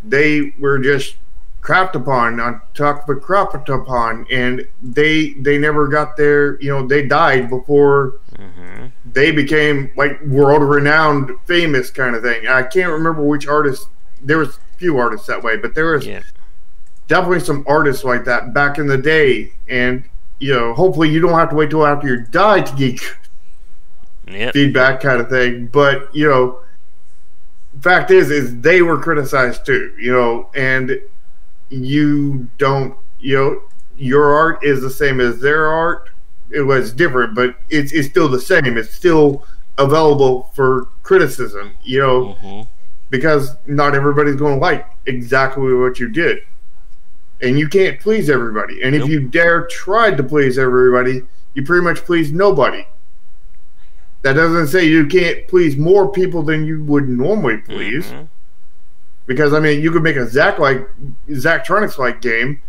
they were just crapped upon on talked about crapped upon and they they never got their you know they died before Mm-hmm. they became like world renowned famous kind of thing i can't remember which artist there was a few artists that way but there was Yeah. definitely some artists like that back in the day and you know hopefully you don't have to wait till after you die to get [laughs] Yep. feedback kind of thing. But you know, fact is, is they were criticized too. You know, and you don't. You know, your art is the same as their art. It was different, but it's it's still the same. It's still available for criticism. You know, hmm because not everybody's going to like exactly what you did. And you can't please everybody. And if you dare try to please everybody, you pretty much please nobody. That doesn't say you can't please more people than you would normally please. Mhm. Because I mean, you could make a Zack like Zachtronics like game,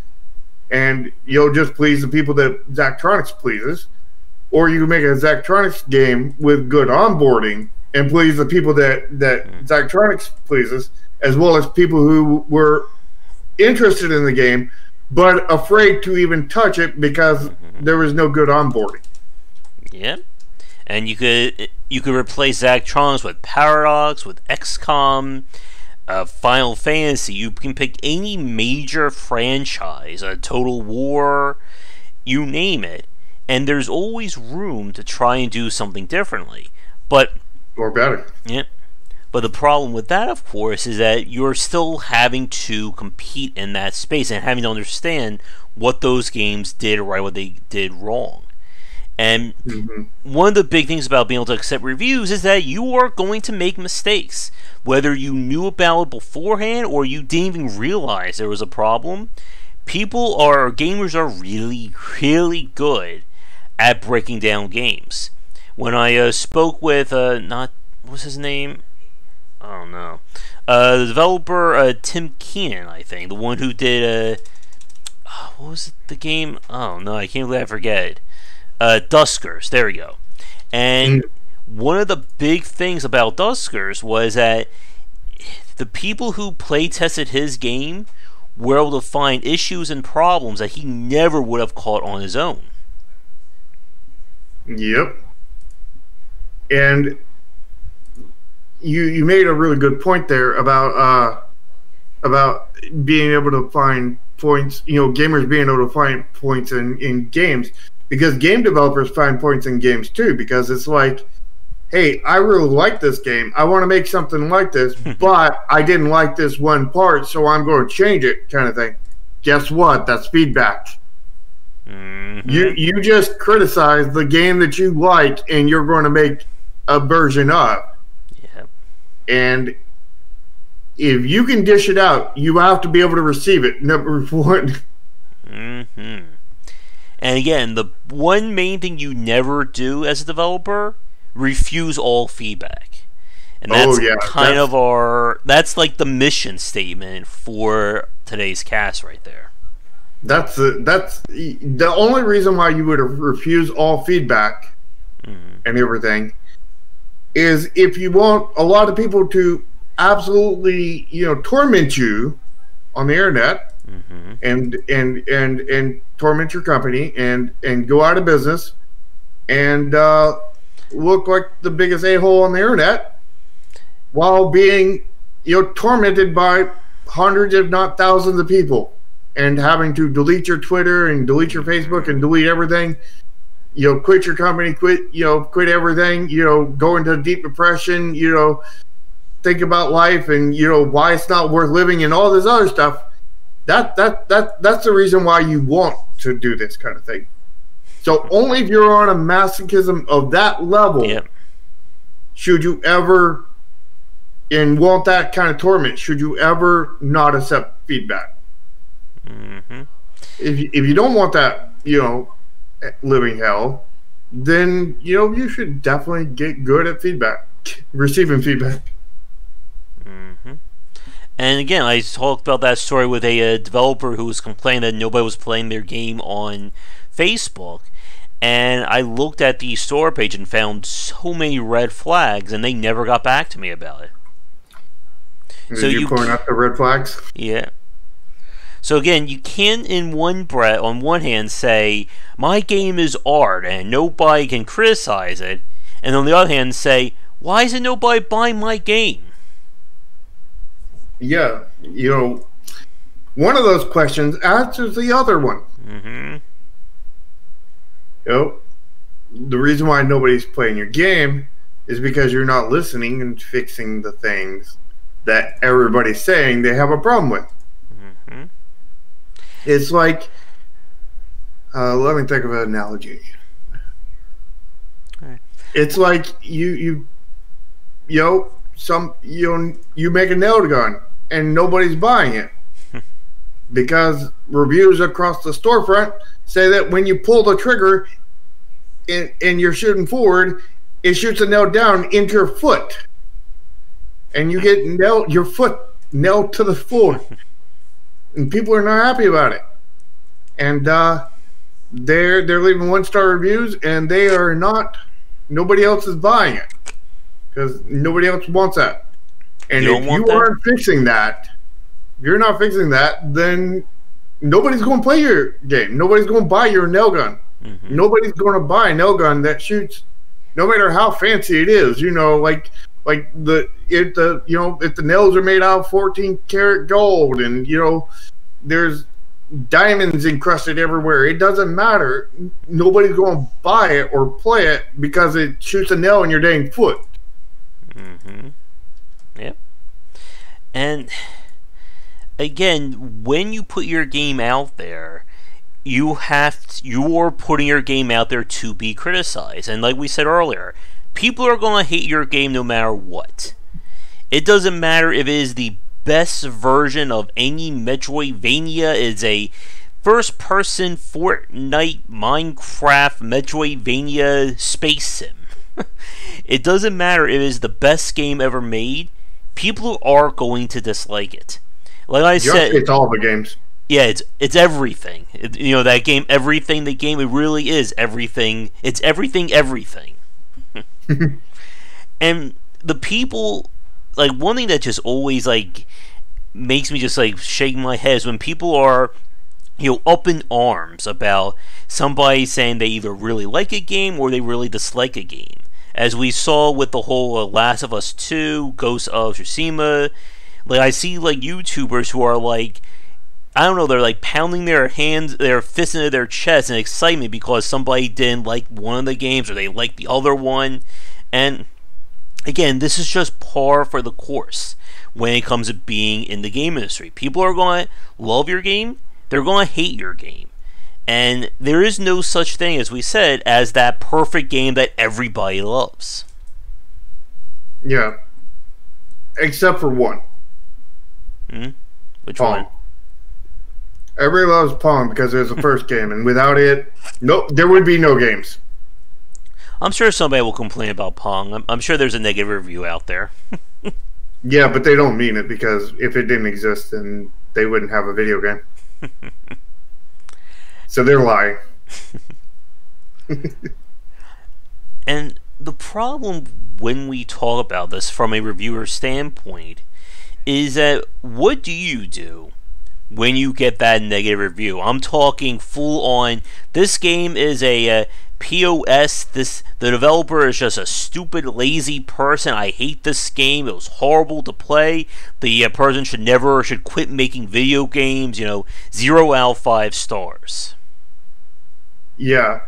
and you'll just please the people that Zachtronics pleases, or you can make a Zachtronics game with good onboarding and please the people that that Mm. Zachtronics pleases, as well as people who were interested in the game but afraid to even touch it because there was no good onboarding. Yep. And you could you could replace Zachtronics with Paradox, with XCOM, uh, Final Fantasy. You can pick any major franchise, a Total War, you name it, and there's always room to try and do something differently. But Or better. Yep. But the problem with that, of course, is that you're still having to compete in that space and having to understand what those games did right, what they did wrong. And hmm one of the big things about being able to accept reviews is that you are going to make mistakes. Whether you knew about it beforehand or you didn't even realize there was a problem, people are, gamers are really, really good at breaking down games. When I uh, spoke with, uh, not, what's his name? I don't know. Uh, the developer, uh, Tim Keenan, I think. The one who did, uh, what was it, the game? Oh no, I can't believe I forget it. Uh, Duskers, there we go. And one of the big things about Duskers was that the people who play tested his game were able to find issues and problems that he never would have caught on his own. Yep. And you you made a really good point there about uh about being able to find points, you know, gamers being able to find points in, in games because game developers find points in games too because it's like hey, I really like this game. I want to make something like this, [laughs] but I didn't like this one part, so I'm going to change it, kind of thing. Guess what? That's feedback. Mm-hmm. You you just criticize the game that you like, and you're going to make a version of. Yeah. And if you can dish it out, you have to be able to receive it. Number [laughs] one. Mm-hmm. And again, the one main thing you never do as a developer refuse all feedback. And that's oh, yeah. kind that's... of our that's like the mission statement for today's cast right there. That's the that's the only reason why you would refuse all feedback mm-hmm. and everything is if you want a lot of people to absolutely you know torment you on the internet mm-hmm. and and and and torment your company and and go out of business and uh, look like the biggest a hole on the internet while being you know tormented by hundreds if not thousands of people and having to delete your Twitter and delete your Facebook and delete everything. You know, quit your company, quit, you know, quit everything, you know, go into deep depression, you know, think about life and, you know, why it's not worth living and all this other stuff. That that that that's the reason why you want to do this kind of thing. So only if you're on a masochism of that level yep. should you ever and want that kind of torment, should you ever not accept feedback. Mm-hmm. If, you, if you don't want that, you know, living hell, then, you know, you should definitely get good at feedback, [laughs] receiving feedback. Mm-hmm. And again, I talked about that story with a, a uh, developer who was complaining that nobody was playing their game on Facebook and I looked at the store page and found so many red flags, and they never got back to me about it. Did so you, you point out the red flags? Yeah. So again, you can in one breath, on one hand, say my game is art and nobody can criticize it, and on the other hand, say why isn't nobody buying my game? Yeah, you know, one of those questions answers the other one. Mm-hmm. You know, the reason why nobody's playing your game is because you're not listening and fixing the things that everybody's saying they have a problem with. Mm-hmm. It's like, uh, let me think of an analogy. Right. It's like you you you know some you know, you make a nail gun and nobody's buying it [laughs] because reviews across the storefront say that when you pull the trigger and, and you're shooting forward, it shoots a nail down into your foot. And you get nailed, your foot nailed to the floor. [laughs] and people are not happy about it. And uh, they're they're leaving one star reviews, and they are not. Nobody else is buying it because nobody else wants that. And you if you that? aren't fixing that, if you're not fixing that, then nobody's going to play your game. Nobody's going to buy your nail gun. Mm-hmm. Nobody's going to buy a nail gun that shoots, no matter how fancy it is. You know, like like the if the you know if the nails are made out of 14 karat gold and you know there's diamonds encrusted everywhere. It doesn't matter. Nobody's going to buy it or play it because it shoots a nail in your dang foot. Mm-hmm. Yep. And again, when you put your game out there, you have to, you're putting your game out there to be criticized. And like we said earlier, people are going to hate your game no matter what. It doesn't matter if it is the best version of any Metroidvania is a first person Fortnite Minecraft Metroidvania space sim. [laughs] it doesn't matter if it is the best game ever made, people are going to dislike it. Like I said, it's all the games. Yeah, it's it's everything. It, you know that game, everything. The game, it really is everything. It's everything, everything. [laughs] and the people like one thing that just always like makes me just like shake my head is when people are you know up in arms about somebody saying they either really like a game or they really dislike a game as we saw with the whole uh, last of us 2 ghost of tsushima like i see like youtubers who are like I don't know, they're like pounding their hands, their fists into their chest in excitement because somebody didn't like one of the games or they liked the other one. And again, this is just par for the course when it comes to being in the game industry. People are going to love your game, they're going to hate your game. And there is no such thing, as we said, as that perfect game that everybody loves. Yeah. Except for one. Hmm? Which Pong. one? Everybody loves Pong because it was the first [laughs] game, and without it, no, there would be no games. I'm sure somebody will complain about Pong. I'm, I'm sure there's a negative review out there. [laughs] Yeah, but they don't mean it because if it didn't exist, then they wouldn't have a video game. [laughs] so they're lying. [laughs] And the problem when we talk about this from a reviewer standpoint is that what do you do when you get that negative review? I'm talking full on. This game is a uh, POS. This the developer is just a stupid, lazy person. I hate this game. It was horrible to play. The uh, person should never should quit making video games. You know, zero out of five stars. Yeah.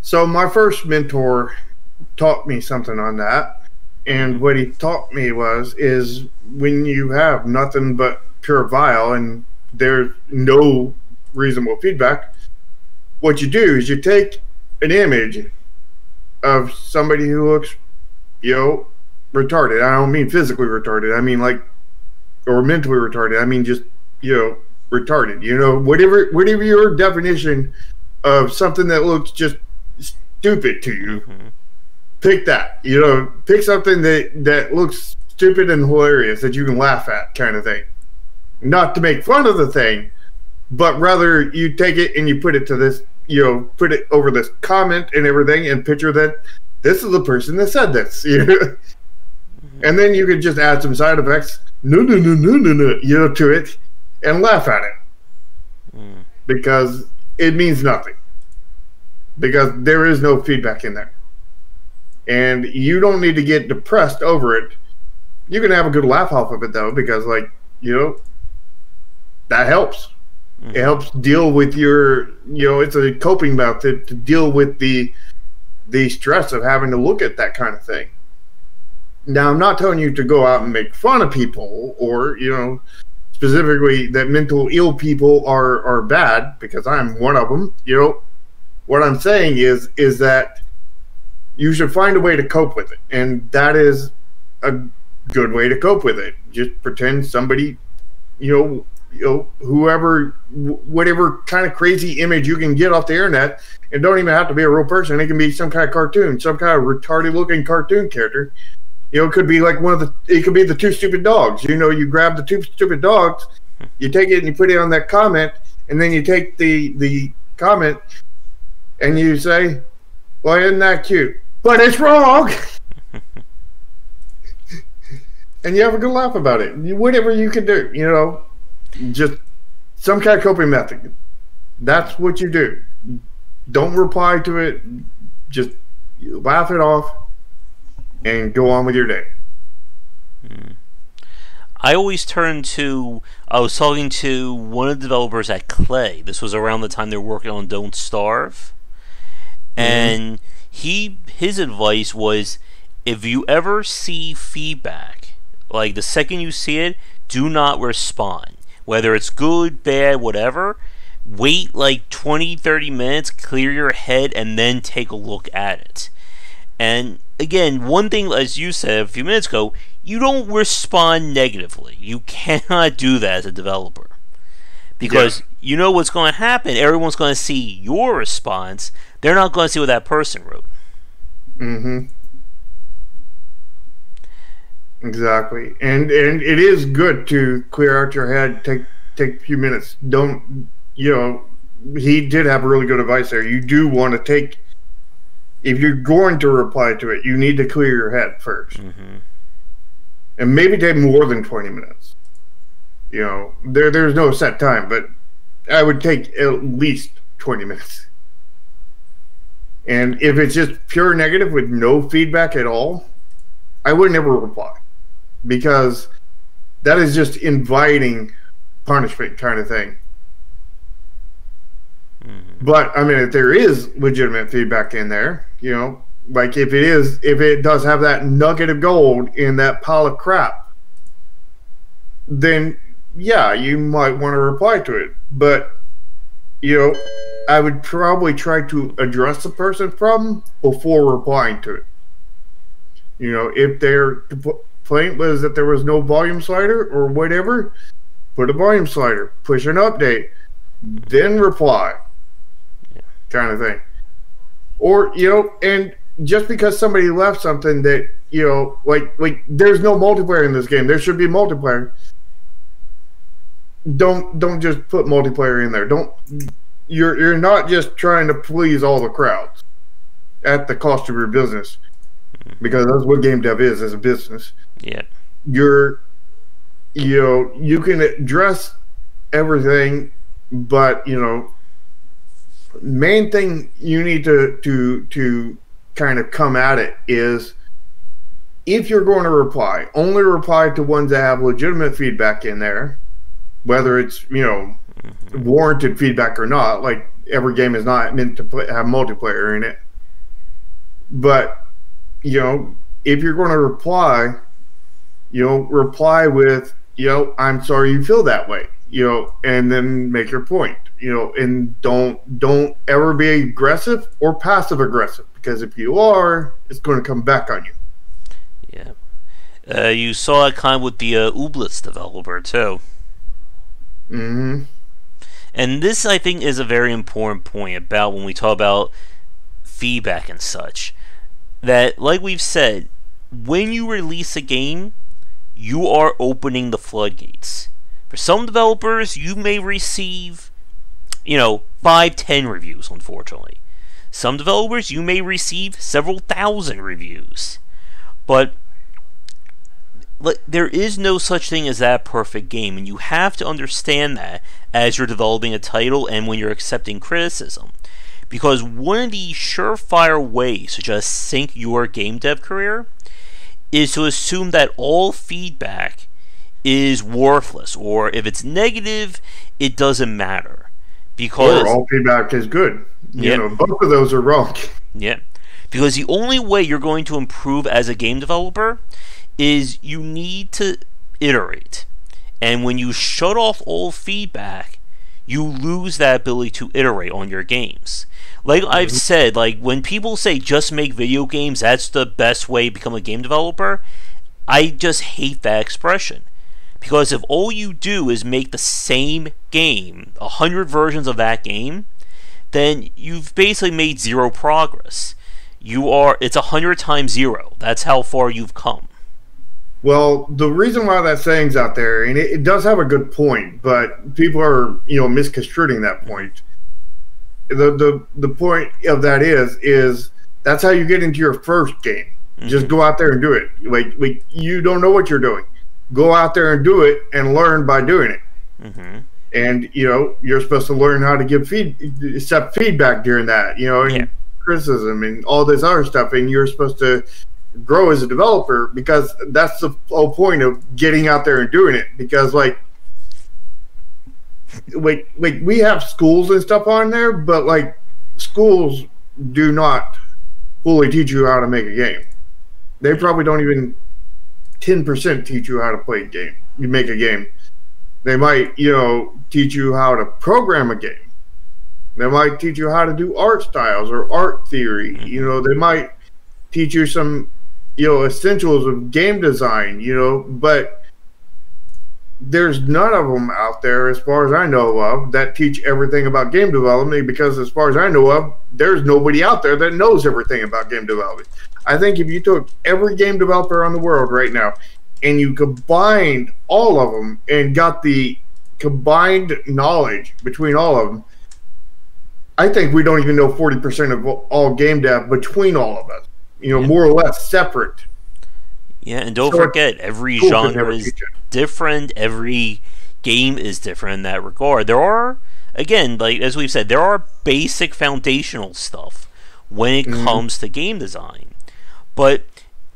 So my first mentor taught me something on that. And what he taught me was is when you have nothing but pure vile and there's no reasonable feedback, what you do is you take an image of somebody who looks, you know, retarded. I don't mean physically retarded. I mean like or mentally retarded. I mean just, you know, retarded. You know, whatever whatever your definition of something that looks just stupid to you, mm-hmm. pick that. You know, pick something that that looks stupid and hilarious that you can laugh at, kind of thing. Not to make fun of the thing, but rather you take it and you put it to this. You know, put it over this comment and everything, and picture that this is the person that said this. [laughs] You know? and then you could just add some side effects. No, no, no, no, no, no. You know, to it, and laugh at it Mm. because it means nothing because there is no feedback in there and you don't need to get depressed over it you can have a good laugh off of it though because like you know that helps Mhm. it helps deal with your you know it's a coping method to deal with the the stress of having to look at that kind of thing now i'm not telling you to go out and make fun of people or you know specifically that mental ill people are are bad because I'm one of them. You know, what I'm saying is is that you should find a way to cope with it, and that is a good way to cope with it. Just pretend somebody, you know, you know, whoever, whatever kind of crazy image you can get off the internet, it don't even have to be a real person. It can be some kind of cartoon, some kind of retarded looking cartoon character. You know, it could be like one of the. It could be the two stupid dogs. You know, you grab the two stupid dogs, you take it and you put it on that comment, and then you take the the comment and you say, "Well, isn't that cute?" But it's wrong. [laughs] and you have a good laugh about it. Whatever you can do, you know, just some kind of coping method. That's what you do. Don't reply to it. Just laugh it off and go on with your day. Hmm. I always turn to. I was talking to one of the developers at Klei. This was around the time they were working on Don't Starve, mm-hmm. and he his advice was, if you ever see feedback, like the second you see it, do not respond. Whether it's good, bad, whatever. Wait like 20, 30 minutes, clear your head, and then take a look at it. And again, one thing, as you said a few minutes ago, you don't respond negatively. You cannot do that as a developer. Because you know what's going to happen. Everyone's going to see your response. They're not going to see what that person wrote. Mm-hmm. Exactly, and and it is good to clear out your head. Take take a few minutes. Don't you know? He did have a really good advice there. You do want to take if you're going to reply to it, you need to clear your head 1st Mm-hmm. and maybe take more than 20 minutes. You know, there there's no set time, but I would take at least 20 minutes. And if it's just pure negative with no feedback at all, I would never reply because that is just inviting punishment kind of thing. Mm-hmm. But I mean, if there is legitimate feedback in there, you know, like if it is, if it does have that nugget of gold in that pile of crap, then yeah, you might want to reply to it. But you know, I would probably try to address the person's problem before replying to it. You know, if their complaint was that there was no volume slider or whatever, put a volume slider, push an update, then reply yeah. kind of thing. Or, you know, and just because somebody left something that, you know, like like there's no multiplayer in this game. There should be multiplayer. Don't don't just put multiplayer in there. Don't you're you're not just trying to please all the crowds at the cost of your business. Because that's what game dev is as a business. Yeah. You're you know, you can address everything, but you know, main thing you need to to to kind of come at it is if you're going to reply, only reply to ones that have legitimate feedback in there, whether it's you know Mm-hmm. warranted feedback or not. Like every game is not meant to play, have multiplayer in it, but you know if you're going to reply, you know reply with you know I'm sorry you feel that way, you know, and then make your point you know, and don't don't ever be aggressive or passive aggressive because if you are, it's going to come back on you. Yeah. Uh, you saw it kind of with the uh, developer too. Mm-hmm. And this, I think, is a very important point about when we talk about feedback and such. That, like we've said, when you release a game, you are opening the floodgates. For some developers, you may receive, you know, five, ten reviews, unfortunately. Some developers, you may receive several thousand reviews. But there is no such thing as that perfect game, and you have to understand that as you're developing a title and when you're accepting criticism. Because one of the surefire ways to just sink your game dev career is to assume that all feedback is worthless, or if it's negative, it doesn't matter. Because Or all feedback is good. You Yep. know, both of those are wrong. [laughs] Yeah. Because the only way you're going to improve as a game developer is you need to iterate. And when you shut off all feedback, you lose that ability to iterate on your games. Like I've mm-hmm. said, like when people say just make video games, that's the best way to become a game developer, I just hate that expression. Because if all you do is make the same game, a hundred versions of that game, then you've basically made zero progress. You are it's a hundred times zero. That's how far you've come. Well, the reason why that saying's out there, and it, it does have a good point, but people are, you know, misconstruing that point. The the the point of that is is that's how you get into your first game. Just go out there and do it. Like like you don't know what you're doing. Go out there and do it and learn by doing it. Mm-hmm. And you know, you're supposed to learn how to give feed accept feedback during that, you know, and Yeah. criticism and all this other stuff and you're supposed to grow as a developer because that's the whole point of getting out there and doing it because like like like we have schools and stuff on there but like schools do not fully teach you how to make a game. They probably don't even 10% teach you how to play a game you make a game. They might you know teach you how to program a game. They might teach you how to do art styles or art theory mm-hmm. you know they might teach you some you know essentials of game design you know but there's none of them out there as far as i know of that teach everything about game development because as far as i know of there's nobody out there that knows everything about game development. I think if you took every game developer on the world right now and you combined all of them and got the combined knowledge between all of them I think we don't even know 40% of all game dev between all of us, you know, more or less separate. Yeah, and don't so forget, every genre is different. Every game is different in that regard. There are, again, like as we've said, there are basic foundational stuff when it mm-hmm. comes to game design. But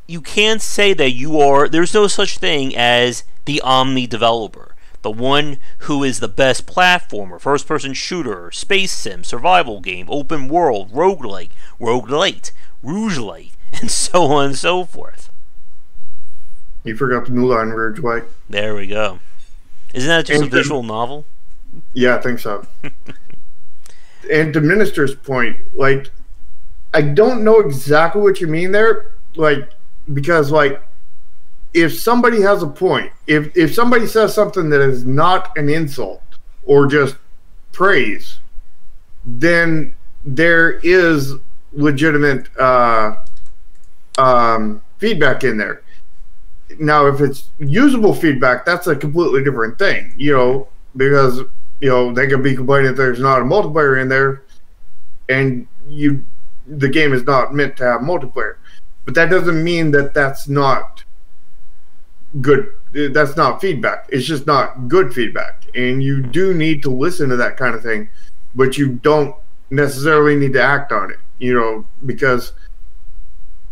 you can't say that you are, there's no such thing as the omni developer. The one who is the best platformer, first person shooter, space sim, survival game, open world, roguelike, roguelite, rougelite, [laughs] and so on and so forth. You forgot the Moulin Rouge White. There we go. Isn't that just and a visual novel? Yeah, I think so. [laughs] and to Minister's point, like, I don't know exactly what you mean there, like, because like, if somebody has a point, if if somebody says something that is not an insult or just praise, then there is legitimate uh, um, feedback in there now, if it's usable feedback, that's a completely different thing, you know, because, you know, they can be complaining if there's not a multiplayer in there and you, the game is not meant to have multiplayer. But that doesn't mean that that's not good. That's not feedback. It's just not good feedback. And you do need to listen to that kind of thing, but you don't necessarily need to act on it, you know, because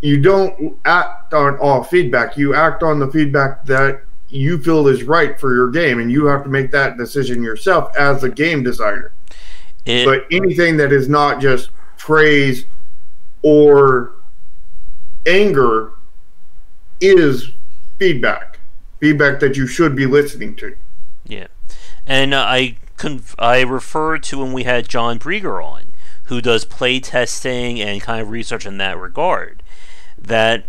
you don't act on all feedback. You act on the feedback that you feel is right for your game, and you have to make that decision yourself as a game designer. It, but anything that is not just praise or anger is feedback. Feedback that you should be listening to. Yeah, and uh, I conf- I refer to when we had John Brieger on, who does play testing and kind of research in that regard that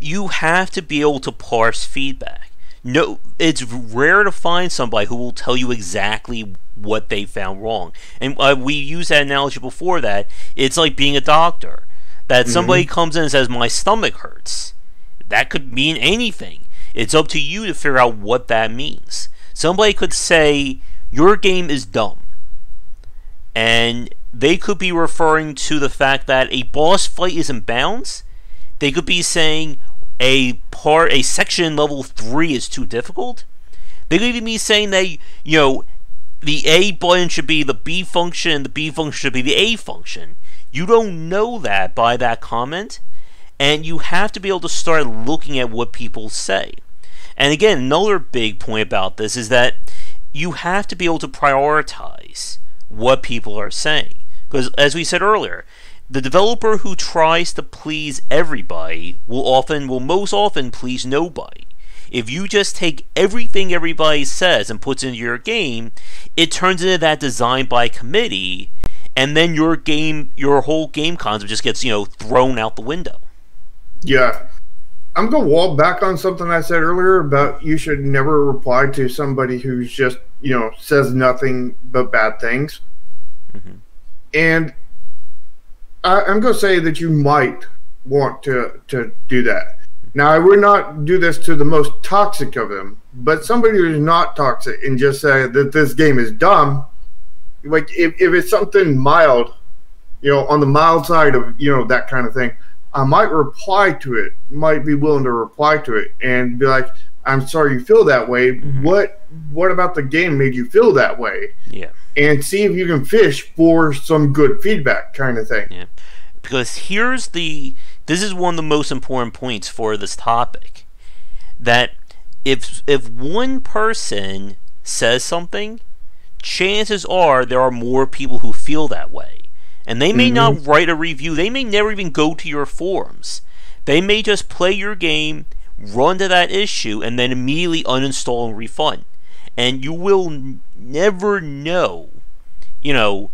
you have to be able to parse feedback. No, it's rare to find somebody who will tell you exactly what they found wrong. And uh, we used that analogy before that. It's like being a doctor. That mm-hmm. somebody comes in and says, My stomach hurts. That could mean anything. It's up to you to figure out what that means. Somebody could say, Your game is dumb. And they could be referring to the fact that a boss fight is in bounds. They could be saying a part, a section level three is too difficult. They could even be saying that you know the A button should be the B function, and the B function should be the A function. You don't know that by that comment, and you have to be able to start looking at what people say. And again, another big point about this is that you have to be able to prioritize what people are saying. Because, as we said earlier, the developer who tries to please everybody will often, will most often please nobody. If you just take everything everybody says and puts into your game, it turns into that design by committee, and then your game, your whole game concept just gets, you know, thrown out the window. Yeah. I'm going to wall back on something I said earlier about you should never reply to somebody who's just, you know, says nothing but bad things. Mm-hmm. And I, I'm going to say that you might want to, to do that. Now, I would not do this to the most toxic of them, but somebody who's not toxic and just say that this game is dumb, like if, if it's something mild, you know, on the mild side of, you know, that kind of thing, I might reply to it, might be willing to reply to it and be like, I'm sorry you feel that way. Mm-hmm. What what about the game made you feel that way? Yeah and see if you can fish for some good feedback kind of thing. Yeah. Because here's the this is one of the most important points for this topic. That if if one person says something, chances are there are more people who feel that way. And they may mm-hmm. not write a review, they may never even go to your forums. They may just play your game, run to that issue, and then immediately uninstall and refund and you will n- never know, you know,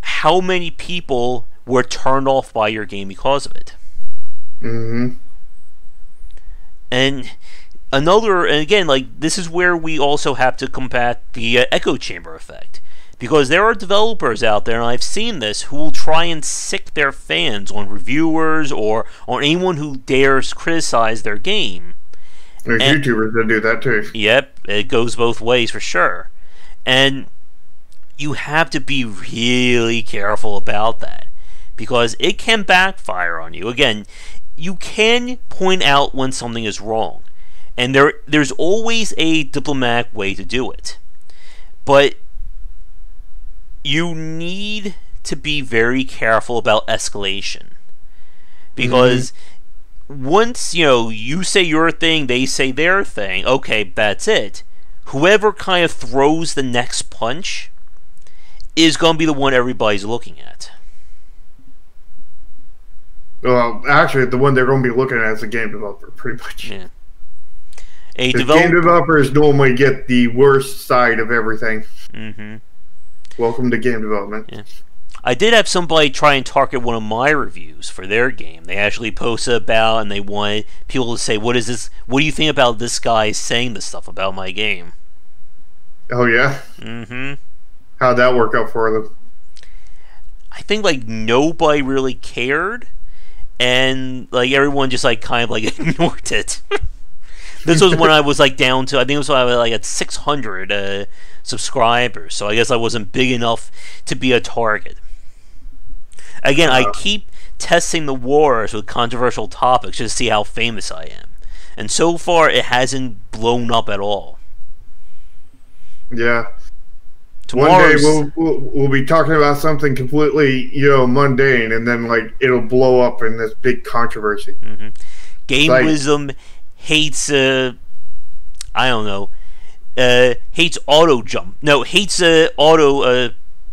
how many people were turned off by your game because of it. Mm-hmm. And another, and again, like this is where we also have to combat the uh, echo chamber effect. Because there are developers out there, and I've seen this, who will try and sick their fans on reviewers or on anyone who dares criticize their game there's YouTubers that do that too. Yep, it goes both ways for sure. And you have to be really careful about that because it can backfire on you. Again, you can point out when something is wrong, and there there's always a diplomatic way to do it. But you need to be very careful about escalation. Because mm-hmm. once you know you say your thing they say their thing okay that's it. Whoever kind of throws the next punch is going to be the one everybody's looking at. Well actually the one they're going to be looking at is the game developer pretty much. Yeah. A developer, game developers normally get the worst side of everything. Mm-hmm. Welcome to game development yeah I did have somebody try and target one of my reviews for their game. They actually posted about and they wanted people to say, "What is this? What do you think about this guy saying this stuff about my game?" Oh yeah. Mm-hmm. How'd that work out for them? I think like nobody really cared, and like everyone just like kind of like [laughs] ignored it. This was when I was like down to I think it was when I was like at 600 uh, subscribers, so I guess I wasn't big enough to be a target. Again, I keep testing the wars with controversial topics just to see how famous I am. And so far, it hasn't blown up at all. Yeah. Tomorrow's... One day we'll, we'll, we'll be talking about something completely you know mundane, and then like it'll blow up in this big controversy. Mm-hmm. Game like, Wisdom hates uh, I don't know uh, hates auto jump. No, hates uh, auto uh,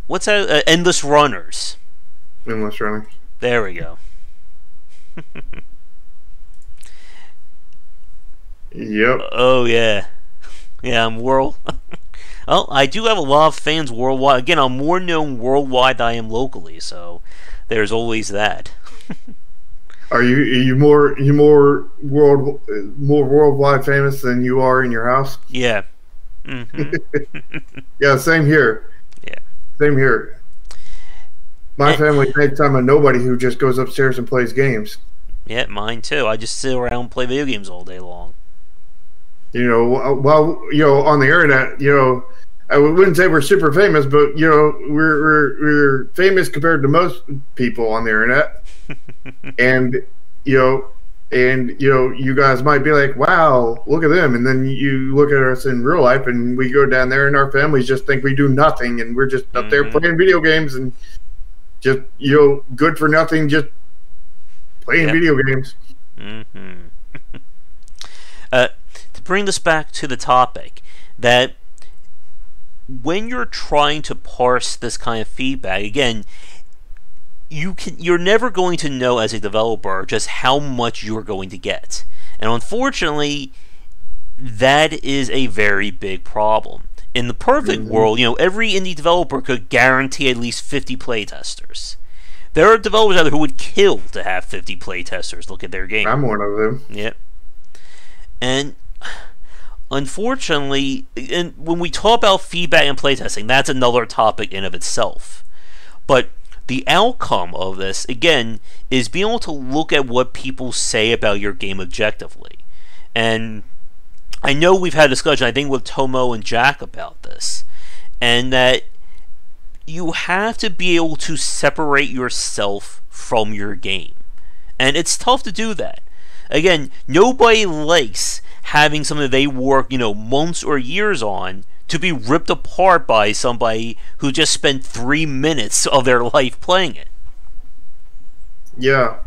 what's that? Uh, endless runners. Endless running. There we go. yep. Oh yeah, yeah. I'm world. well, [laughs] I do have a lot of fans worldwide. Again, I'm more known worldwide than I am locally, so there's always that. [laughs] are you are you more you more world more worldwide famous than you are in your house? Yeah. Mm-hmm. [laughs] [laughs] yeah, same here. Yeah. Same here. My and, family thinks I'm a nobody who just goes upstairs and plays games. Yeah, mine too. I just sit around and play video games all day long. You know, well, you know, on the internet, you know, I wouldn't say we're super famous, but you know, we're we're, we're famous compared to most people on the internet. [laughs] and you know, and you know, you guys might be like, "Wow, look at them," and then you look at us in real life, and we go down there, and our families just think we do nothing, and we're just up mm-hmm. there playing video games and just you know good for nothing, just playing yep. video games. Mm-hmm. [laughs] uh, to bring this back to the topic, that when you're trying to parse this kind of feedback, again, you can you're never going to know as a developer just how much you're going to get. And unfortunately, that is a very big problem in the perfect mm-hmm. world, you know, every indie developer could guarantee at least 50 playtesters. There are developers out there who would kill to have 50 playtesters look at their game. I'm one of them. Yep. And unfortunately, and when we talk about feedback and playtesting, that's another topic in of itself. But the outcome of this, again, is being able to look at what people say about your game objectively. And I know we've had a discussion, I think, with Tomo and Jack about this, and that you have to be able to separate yourself from your game. And it's tough to do that. Again, nobody likes having something they work, you know, months or years on to be ripped apart by somebody who just spent three minutes of their [laughs] life playing it. Yeah.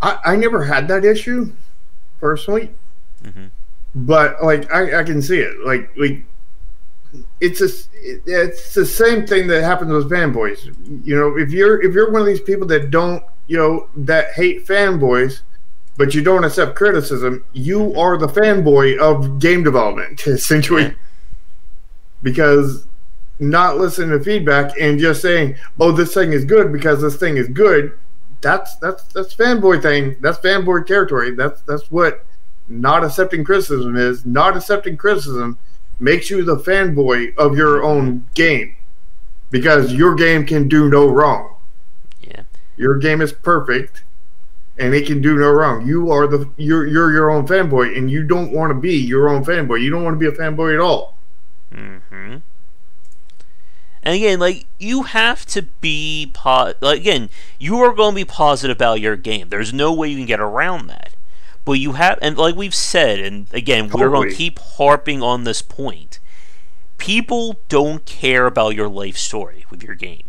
I, I never had that issue, personally. Mm-hmm but like I, I can see it. Like like it's a it's the same thing that happens with fanboys. You know, if you're if you're one of these people that don't you know that hate fanboys, but you don't accept criticism, you are the fanboy of game development [laughs] essentially. Because not listening to feedback and just saying, "Oh, this thing is good because this thing is good," that's that's that's fanboy thing. That's fanboy territory. That's that's what not accepting criticism is not accepting criticism makes you the fanboy of your own game because your game can do no wrong. Yeah. Your game is perfect and it can do no wrong. You are the you're you're your own fanboy and you don't want to be your own fanboy. You don't want to be a fanboy at all. Mhm. And again, like you have to be po- like, again, you are going to be positive about your game. There's no way you can get around that. But you have, and like we've said, and again, we're going to keep harping on this point. People don't care about your life story with your game.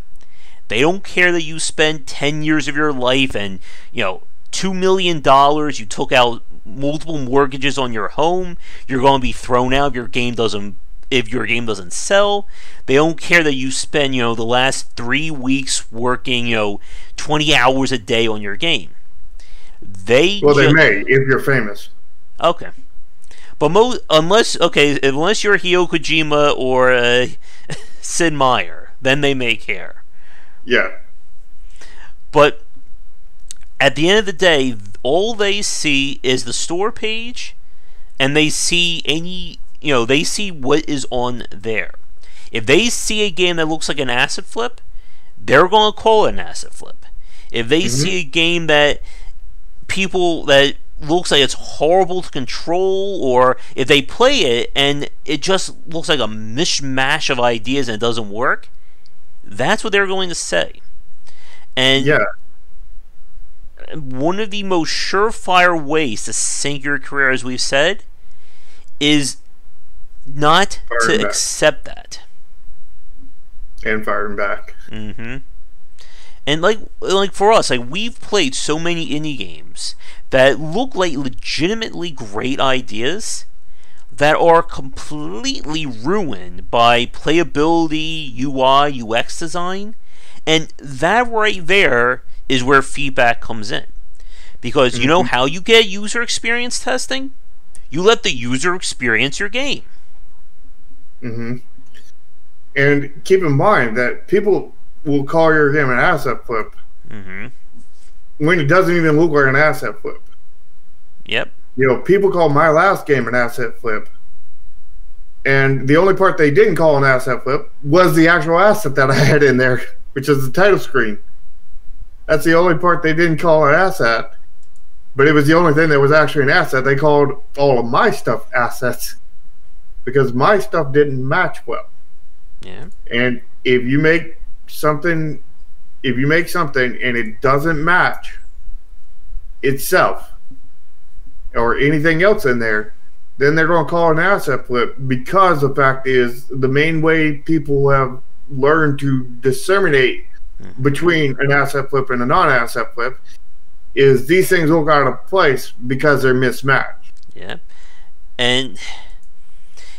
They don't care that you spend 10 years of your life and, you know, $2 million, you took out multiple mortgages on your home, you're going to be thrown out if your game doesn't if your game doesn't sell. They don't care that you spend, you know, the last 3 weeks working, you know, 20 hours a day on your game. They Well, they may if you're famous. Okay. But mo- unless okay, unless you're Hideo Kojima or uh, [laughs] Sid Meier, then they may care. Yeah. But at the end of the day, all they see is the store page, and they see any you know they see what is on there. If they see a game that looks like an asset flip, they're going to call it an asset flip. If they mm-hmm. see a game that people that looks like it's horrible to control, or if they play it and it just looks like a mishmash of ideas and it doesn't work, that's what they're going to say. And Yeah. One of the most surefire ways to sink your career, as we've said, is not Fire to accept that. And firing back. Mm-hmm. And like like for us, like we've played so many indie games that look like legitimately great ideas that are completely ruined by playability, UI, UX design, and that right there is where feedback comes in. Because you know how you get user experience testing? You let the user experience your game. hmm And keep in mind that people will call your game an asset flip hmm when it doesn't even look like an asset flip. Yep. You know, people call my last game an asset flip. And the only part they didn't call an asset flip was the actual asset that I had in there, [laughs] which is the title screen. That's the only part they didn't call an asset. But it was the only thing that was actually an asset. They called all of my stuff assets because my stuff didn't match well. Yeah. And if you make something, if you make something and it doesn't match itself or anything else in there, then they're going to call it an asset flip because the fact is the main way people have learned to disseminate between an asset flip and a non-asset flip is these things look out of place because they're mismatched. Yeah. And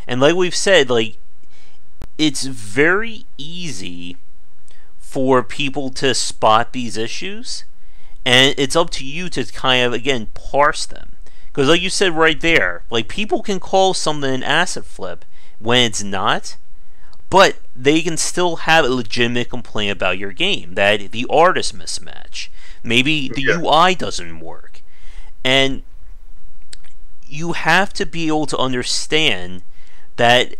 and like we've said, like it's very easy for people to spot these issues and it's up to you to kind of again parse them. Because like you said right there, like people can call something an asset flip when it's not, but they can still have a legitimate complaint about your game that the artist mismatch. Maybe the Yeah. UI doesn't work. And you have to be able to understand that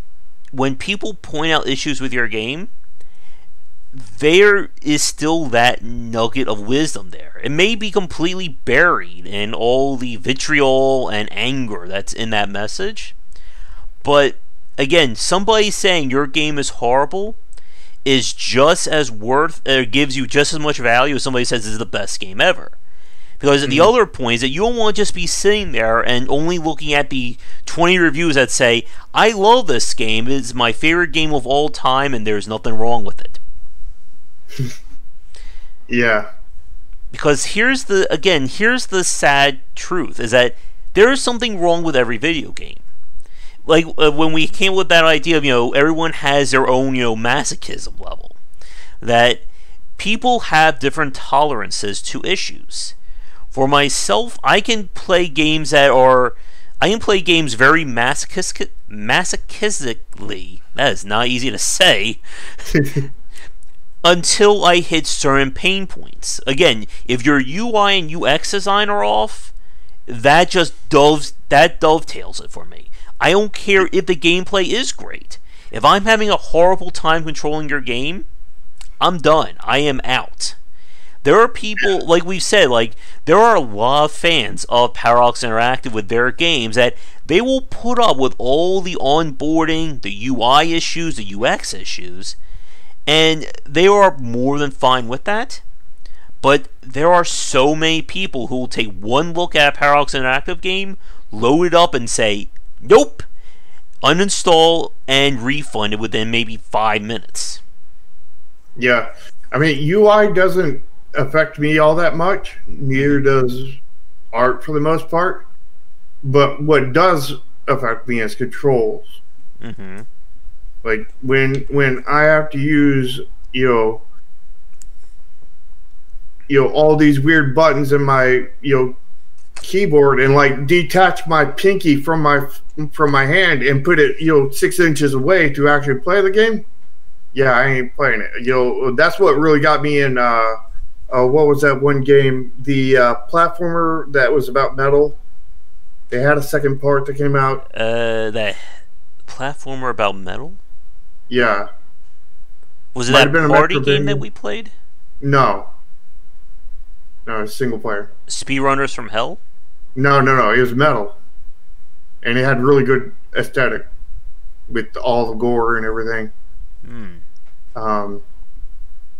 when people point out issues with your game, there is still that nugget of wisdom there. It may be completely buried in all the vitriol and anger that's in that message, but again, somebody saying your game is horrible is just as worth, or gives you just as much value as somebody says this is the best game ever. Because the mm-hmm. other point is that you don't want to just be sitting there and only looking at the 20 reviews that say, I love this game, it's my favorite game of all time, and there's nothing wrong with it. [laughs] Yeah. Because here's the, again, here's the sad truth is that there is something wrong with every video game. Like uh, when we came with that idea of, you know, everyone has their own, you know, masochism level. That people have different tolerances to issues. For myself, I can play games that are. I can play games very masochistic, masochistically. That is not easy to say. [laughs] until I hit certain pain points. Again, if your UI and UX design are off, that just doves that dovetails it for me. I don't care if the gameplay is great. If I'm having a horrible time controlling your game, I'm done. I am out. There are people, like we've said, like there are a lot of fans of Paradox Interactive with their games that they will put up with all the onboarding, the UI issues, the UX issues, And they are more than fine with that. But there are so many people who will take one look at a Paradox Interactive game, load it up, and say, nope, uninstall and refund it within maybe five minutes. Yeah. I mean, UI doesn't affect me all that much. Neither does art for the most part. But what does affect me is controls. Mm-hmm. Like when when I have to use you know you know all these weird buttons in my you know keyboard and like detach my pinky from my from my hand and put it you know six inches away to actually play the game? Yeah i ain't playing it. You know that's what really got me in uh, uh what was that one game? The uh platformer that was about metal. They had a second part that came out. Uh, that platformer about metal? yeah. Was it Might that been a party game that we played? no. No single player. Speedrunners from Hell? No, no, no. It was metal, and it had really good aesthetic with all the gore and everything. Hmm. Um,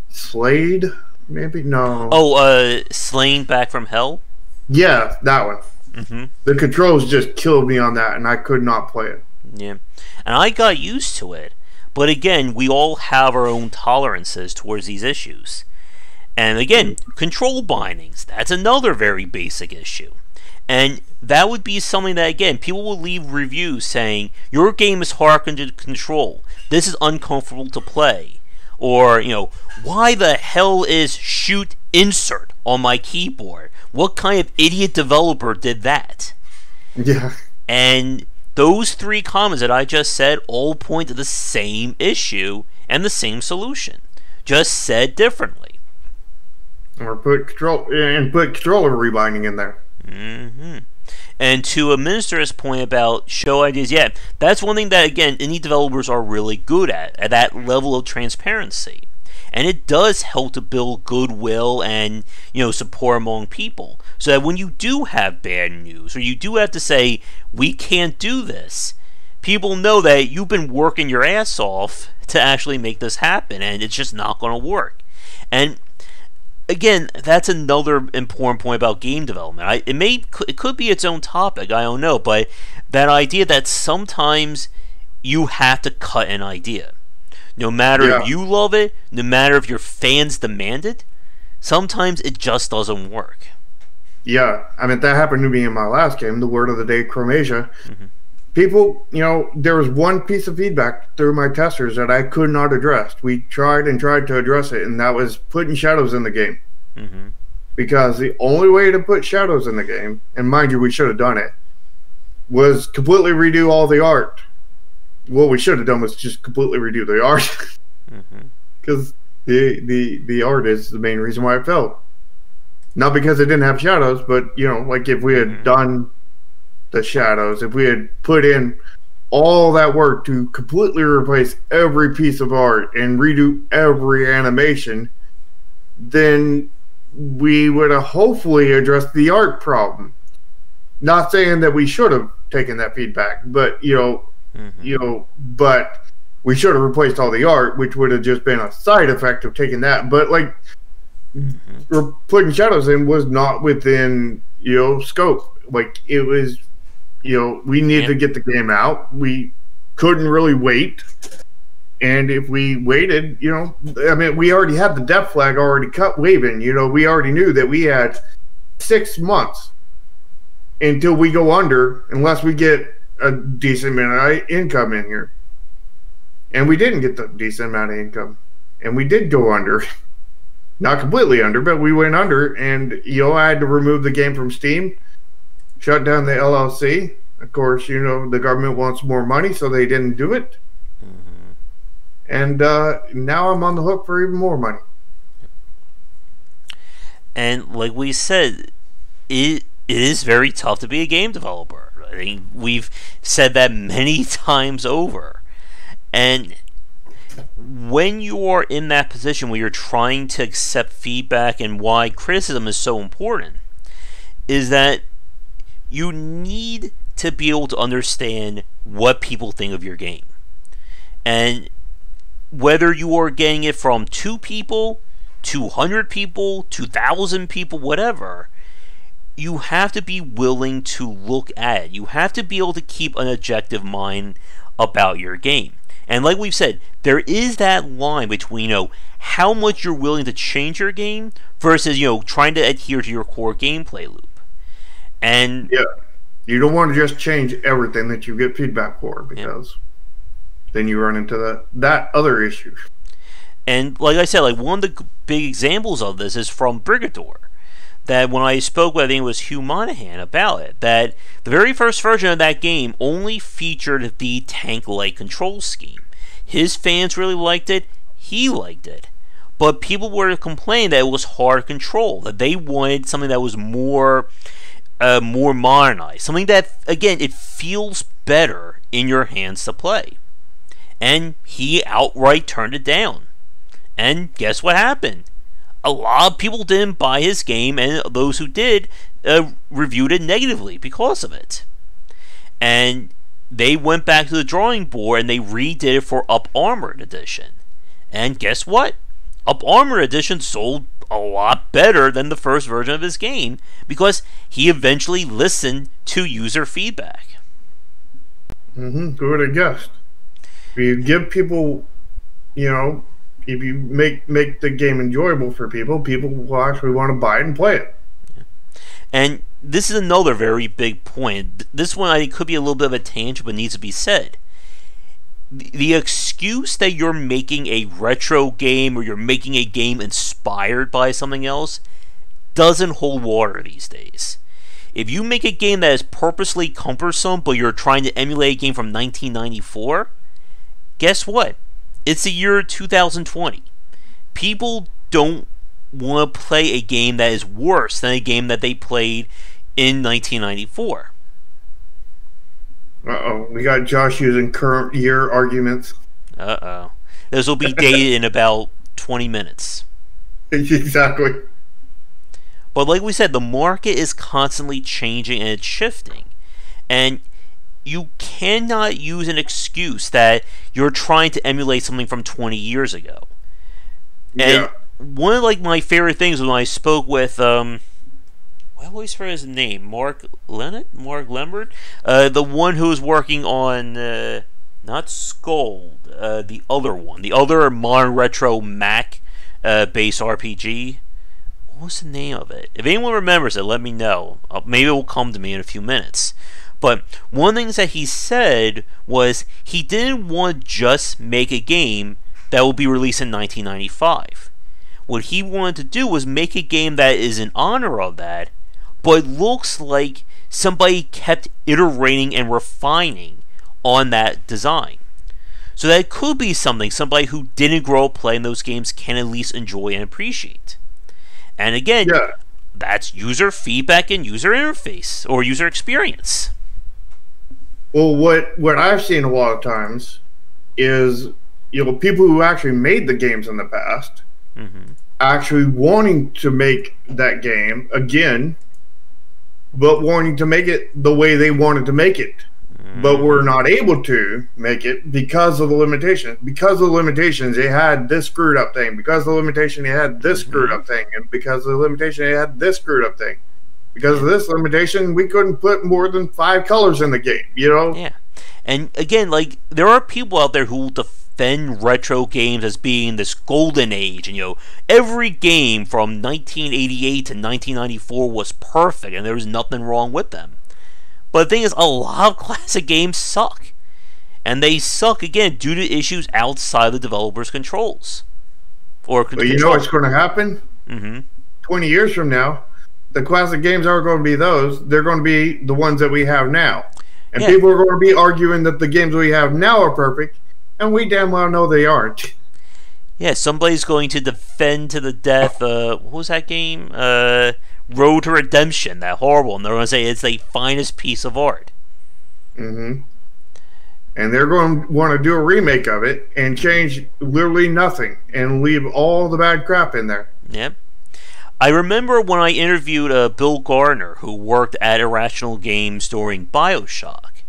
Slade, maybe no. Oh, uh, Slain Back from Hell? yeah, that one. Mm-hmm. The controls just killed me on that, and I could not play it. Yeah. And I got used to it. But again, we all have our own tolerances towards these issues. And again, control bindings. That's another very basic issue. And that would be something that, again, people will leave reviews saying, Your game is hard to control. This is uncomfortable to play. Or, you know, why the hell is shoot insert on my keyboard? What kind of idiot developer did that? Yeah, And those three comments that I just said all point to the same issue and the same solution, just said differently. or put control and put controller rebinding in there. Hmm And to a minister's point about show ideas, yeah, that's one thing that again indie developers are really good at at that level of transparency, and it does help to build goodwill and you know support among people, so that when you do have bad news or you do have to say we can't do this, people know that you've been working your ass off to actually make this happen, and it's just not going to work, and again, that's another important point about game development. I, it may it could be its own topic. I don't know, but that idea that sometimes you have to cut an idea, no matter Yeah. if you love it, no matter if your fans demand it. Sometimes it just doesn't work. Yeah, I mean that happened to me in my last game, the Word of the Day, Chromasia. Mhm. People, you know, there was one piece of feedback through my testers that I could not address. We tried and tried to address it, and that was putting shadows in the game. hmm Because the only way to put shadows in the game, and mind you, we should have done it, was completely redo all the art. What we should have done was just completely redo the art, [laughs] because the the the art is the main reason why it failed. Not because it didn't have shadows, but you know, like if we had Mhm. done the shadows, if we had put in all that work to completely replace every piece of art and redo every animation, then we would have hopefully addressed the art problem. Not saying that we should have taken that feedback, but you know, hmm you know, but we should have replaced all the art, which would have just been a side effect of taking that. But like hmm re- putting shadows in was not within you know scope. Like it was, you know, we needed Yeah. to get the game out. We couldn't really wait. And if we waited, you know, I mean, we already had the death flag already cut waving. You know, we already knew that we had six months until we go under, unless we get a decent amount of income in here. And we didn't get the decent amount of income, and we did go under. [laughs] Not completely under, but we went under, and you know, I had to remove the game from Steam, shut down the LLC. Of course, you know, the government wants more money, so they didn't do it. hmm And uh, now I'm on the hook for even more money. And like we said, it it is very tough to be a game developer. I think we've said that many [laughs] times over. And when you are in that position where you're trying to accept feedback and why criticism is so important, is that you need to be able to understand what people think of your game. And whether you are getting it from two people, 200 people, 2,000 people, whatever, you have to be willing to look at it. You have to be able to keep an objective mind about your game. And like we've said, there is that line between, you know, how much you're willing to change your game versus, you know, trying to adhere to your core gameplay loop. And yeah, you don't want to just change everything that you get feedback for because yeah. then you run into that that other issue. And like I said, like one of the big examples of this is from Brigador. That when I spoke with, I think it was Hugh Monahan about it, that the very first version of that game only featured the tank-like control scheme. His fans really liked it. He liked it. But people were complaining that it was hard control, that they wanted something that was more uh, more modernized, something that again it feels better in your hands to play. And he outright turned it down. And guess what happened? A lot of people didn't buy his game, and those who did uh, reviewed it negatively because of it. And they went back to the drawing board and they redid it for Up Armored Edition. And guess what? Up Armored Edition sold a lot better than the first version of his game because he eventually listened to user feedback. Mm-hmm. Who would have guessed? If you give people, you know, if you make make the game enjoyable for people, people will actually want to buy it and play it. And this is another very big point. This one I think could be a little bit of a tangent, but needs to be said the excuse that you're making a retro game or you're making a game inspired by something else doesn't hold water these days. If you make a game that is purposely cumbersome but you're trying to emulate a game from 1994, guess what? It's the year 2020. People don't want to play a game that is worse than a game that they played in 1994. Uh oh, we got Josh using current year arguments. Uh oh. Those will be dated in about 20 minutes. [laughs] Exactly. But like we said, the market is constantly changing and it's shifting. And you cannot use an excuse that you're trying to emulate something from 20 years ago. And yeah. one of like my favorite things when I spoke with um, I always forget his name. Mark Leonard? Mark Lambert? Uh, the one who was working on, uh, not Skald, uh, the other one. The other modern retro Mac uh, based RPG. What was the name of it? If anyone remembers it, let me know. Uh, maybe it will come to me in a few minutes. But one of the things that he said was he didn't want to just make a game that will be released in 1995. What he wanted to do was make a game that is in honor of that, but looks like somebody kept iterating and refining on that design. So that could be something somebody who didn't grow up playing those games can at least enjoy and appreciate. And again, yeah. that's user feedback and user interface or user experience. Well, what what I've seen a lot of times is you know people who actually made the games in the past mm-hmm. actually wanting to make that game again but wanting to make it the way they wanted to make it. But we're not able to make it because of the limitations. Because of the limitations, they had this screwed up thing. Because of the limitation, they had this mm-hmm. screwed up thing. And because of the limitation, they had this screwed up thing. Because of this limitation, we couldn't put more than five colors in the game, you know? Yeah. And again, like, there are people out there who will defend defend retro games as being this golden age, and you know, every game from 1988 to 1994 was perfect, and there was nothing wrong with them. But the thing is, a lot of [laughs] classic games suck, and they suck again due to issues outside the developer's controls. Or well, you know what's going to happen? Mm-hmm. Twenty years from now, the classic games aren't going to be those; they're going to be the ones that we have now. And yeah. people are going to be arguing that the games we have now are perfect, and we damn well know they aren't. Yeah, somebody's going to defend to the death. Uh, what was that game? Uh, Road to Redemption. That horrible, and they're going to say it's the finest piece of art. Mm-hmm. And they're going to want to do a remake of it and change literally nothing and leave all the bad crap in there. Yep. I remember when I interviewed uh, Bill Gardner, who worked at Irrational Games during Bioshock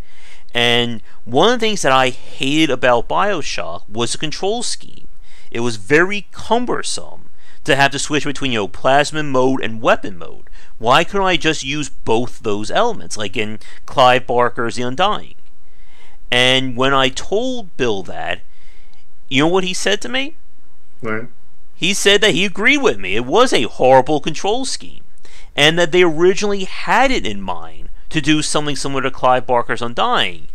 And one of the things that I hated about Bioshock was the control scheme. It was very cumbersome to have to switch between you know plasma mode and weapon mode. Why couldn't I just use both those elements, like in Clive Barker's The Undying? And when I told Bill that, you know what he said to me? Right. He said that he agreed with me. It was a horrible control scheme, and that they originally had it in mind to do something similar to Clive Barker's Undying.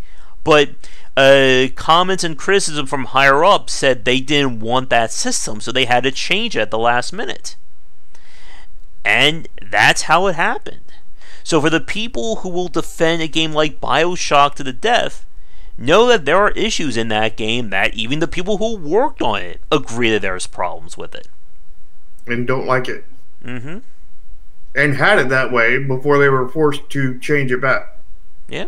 But uh, comments and criticism from higher up said they didn't want that system, so they had to change it at the last minute. And that's how it happened. So, for the people who will defend a game like Bioshock to the death, know that there are issues in that game that even the people who worked on it agree that there's problems with it. And don't like it. Mm-hmm. And had it that way before they were forced to change it back. Yeah.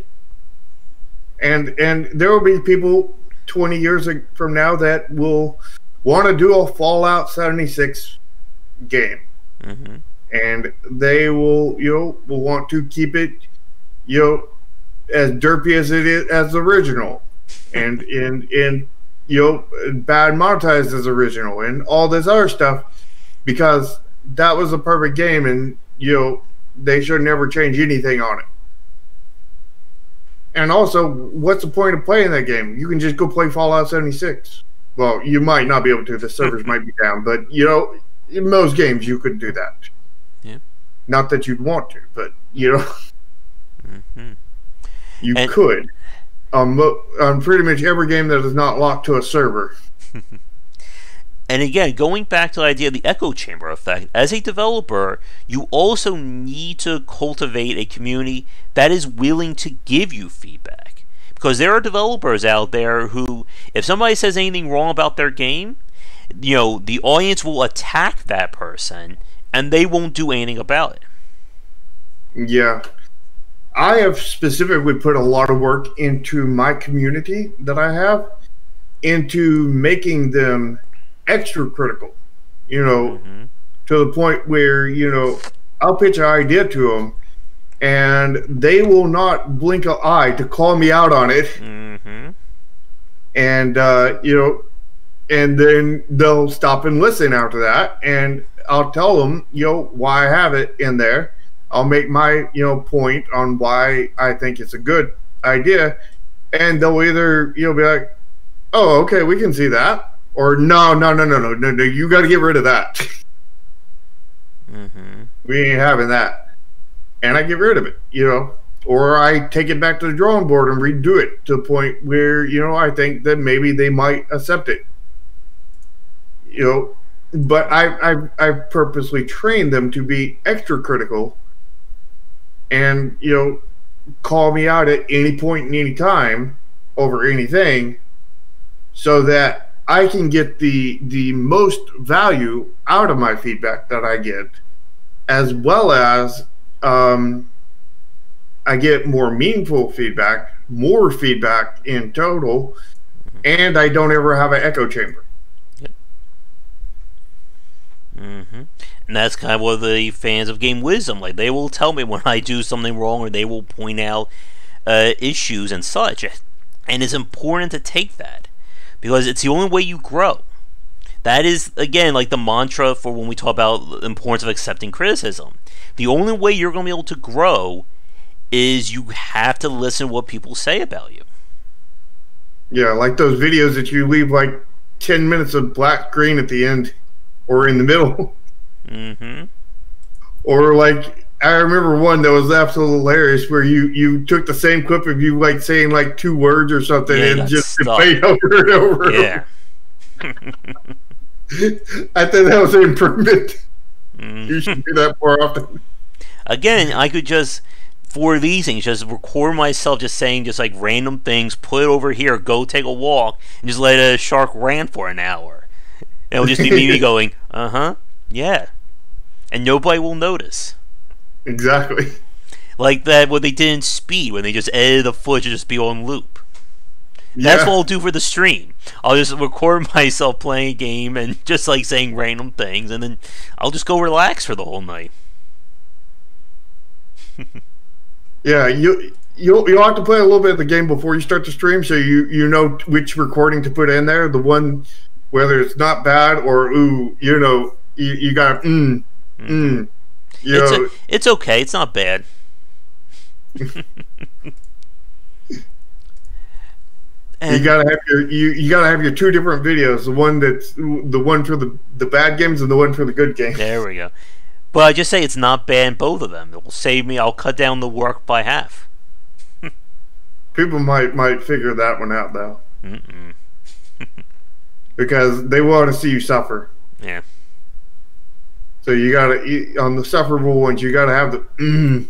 And and there will be people 20 years from now that will want to do a Fallout 76 game. Mm-hmm. And they will, you know, will want to keep it, you know, as derpy as it is as original, and [laughs] in in you know bad monetized as original, and all this other stuff, because that was a perfect game, and you know they should never change anything on it. And also, what's the point of playing that game? You can just go play Fallout 76. Well, you might not be able to. The servers might be down, but you know, in most games you could do that. Yeah. Not that you'd want to, but you know. Mm-hmm. You And- could. Um, on pretty much every game that is not locked to a server. [laughs] And again, going back to the idea of the echo chamber effect, as a developer, you also need to cultivate a community that is willing to give you feedback. Because there are developers out there who, if somebody says anything wrong about their game, you know, the audience will attack that person and they won't do anything about it. Yeah. I have specifically put a lot of work into my community that I have into making them extra critical, you know, Mhm. to the point where, you know, I'll pitch an idea to them and they will not blink an eye to call me out on it. Mm-hmm. and uh, you know, and then they'll stop and listen after that, and I'll tell them, you know, why I have it in there. I'll make my you know point on why I think it's a good idea, and they'll either you know be like, oh, okay, we can see that, or no, no, no, no, no, no, no, you got to get rid of that. Mm-hmm. we ain't having that, and I get rid of it, you know. Or I take it back to the drawing board and redo it to the point where you know I think that maybe they might accept it. You know, but I I I purposely trained them to be extra critical, and you know, call me out at any point in any time over anything, so that I can get the the most value out of my feedback that I get, as well as um, I get more meaningful feedback, more feedback in total, and I don't ever have an echo chamber. Mm-hmm. And that's kind of what the fans of Game Wisdom like. They will tell me when I do something wrong, or they will point out uh, issues and such. And it's important to take that because it's the only way you grow. That is again like the mantra for when we talk about the importance of accepting criticism. The only way you're going to be able to grow is you have to listen to what people say about you. Yeah, like those videos that you leave like 10 minutes of black screen at the end or in the middle. Mm-hmm. or like, I remember one that was absolutely hilarious where you, you took the same clip of you like saying like two words or something Yeah, and just played [laughs] over and over. Yeah. [laughs] I think that was an improvement. Mhm. You should do that more often. Again, I could just for these things just record myself just saying just like random things, put it over here, go take a walk, and just let a shark rant for an hour. It'll just be [laughs] me going, uh huh, yeah, and nobody will notice. Exactly. Like that, what they did in Speed when they just edited the footage to just be on loop. That's Yeah. what I'll do for the stream. I'll just record [laughs] myself playing a game and just like saying random things, and then I'll just go relax for the whole night. [laughs] Yeah, you you'll you'll have to play a little bit of the game before you start the stream, so you you know which recording to put in there. The one whether it's not bad or ooh, you know, you, you got mm, mm, you It's, a, it's okay. It's not bad. [laughs] you gotta have your you, you gotta have your two different videos. The one that's the one for the the bad games and the one for the good games. There we go. But I just say it's not bad both of them. It will save me. I'll cut down the work by half. [laughs] People might might figure that one out though, [laughs] because they want to see you suffer. Yeah. So you gotta you, on the sufferable ones. You gotta have the mm,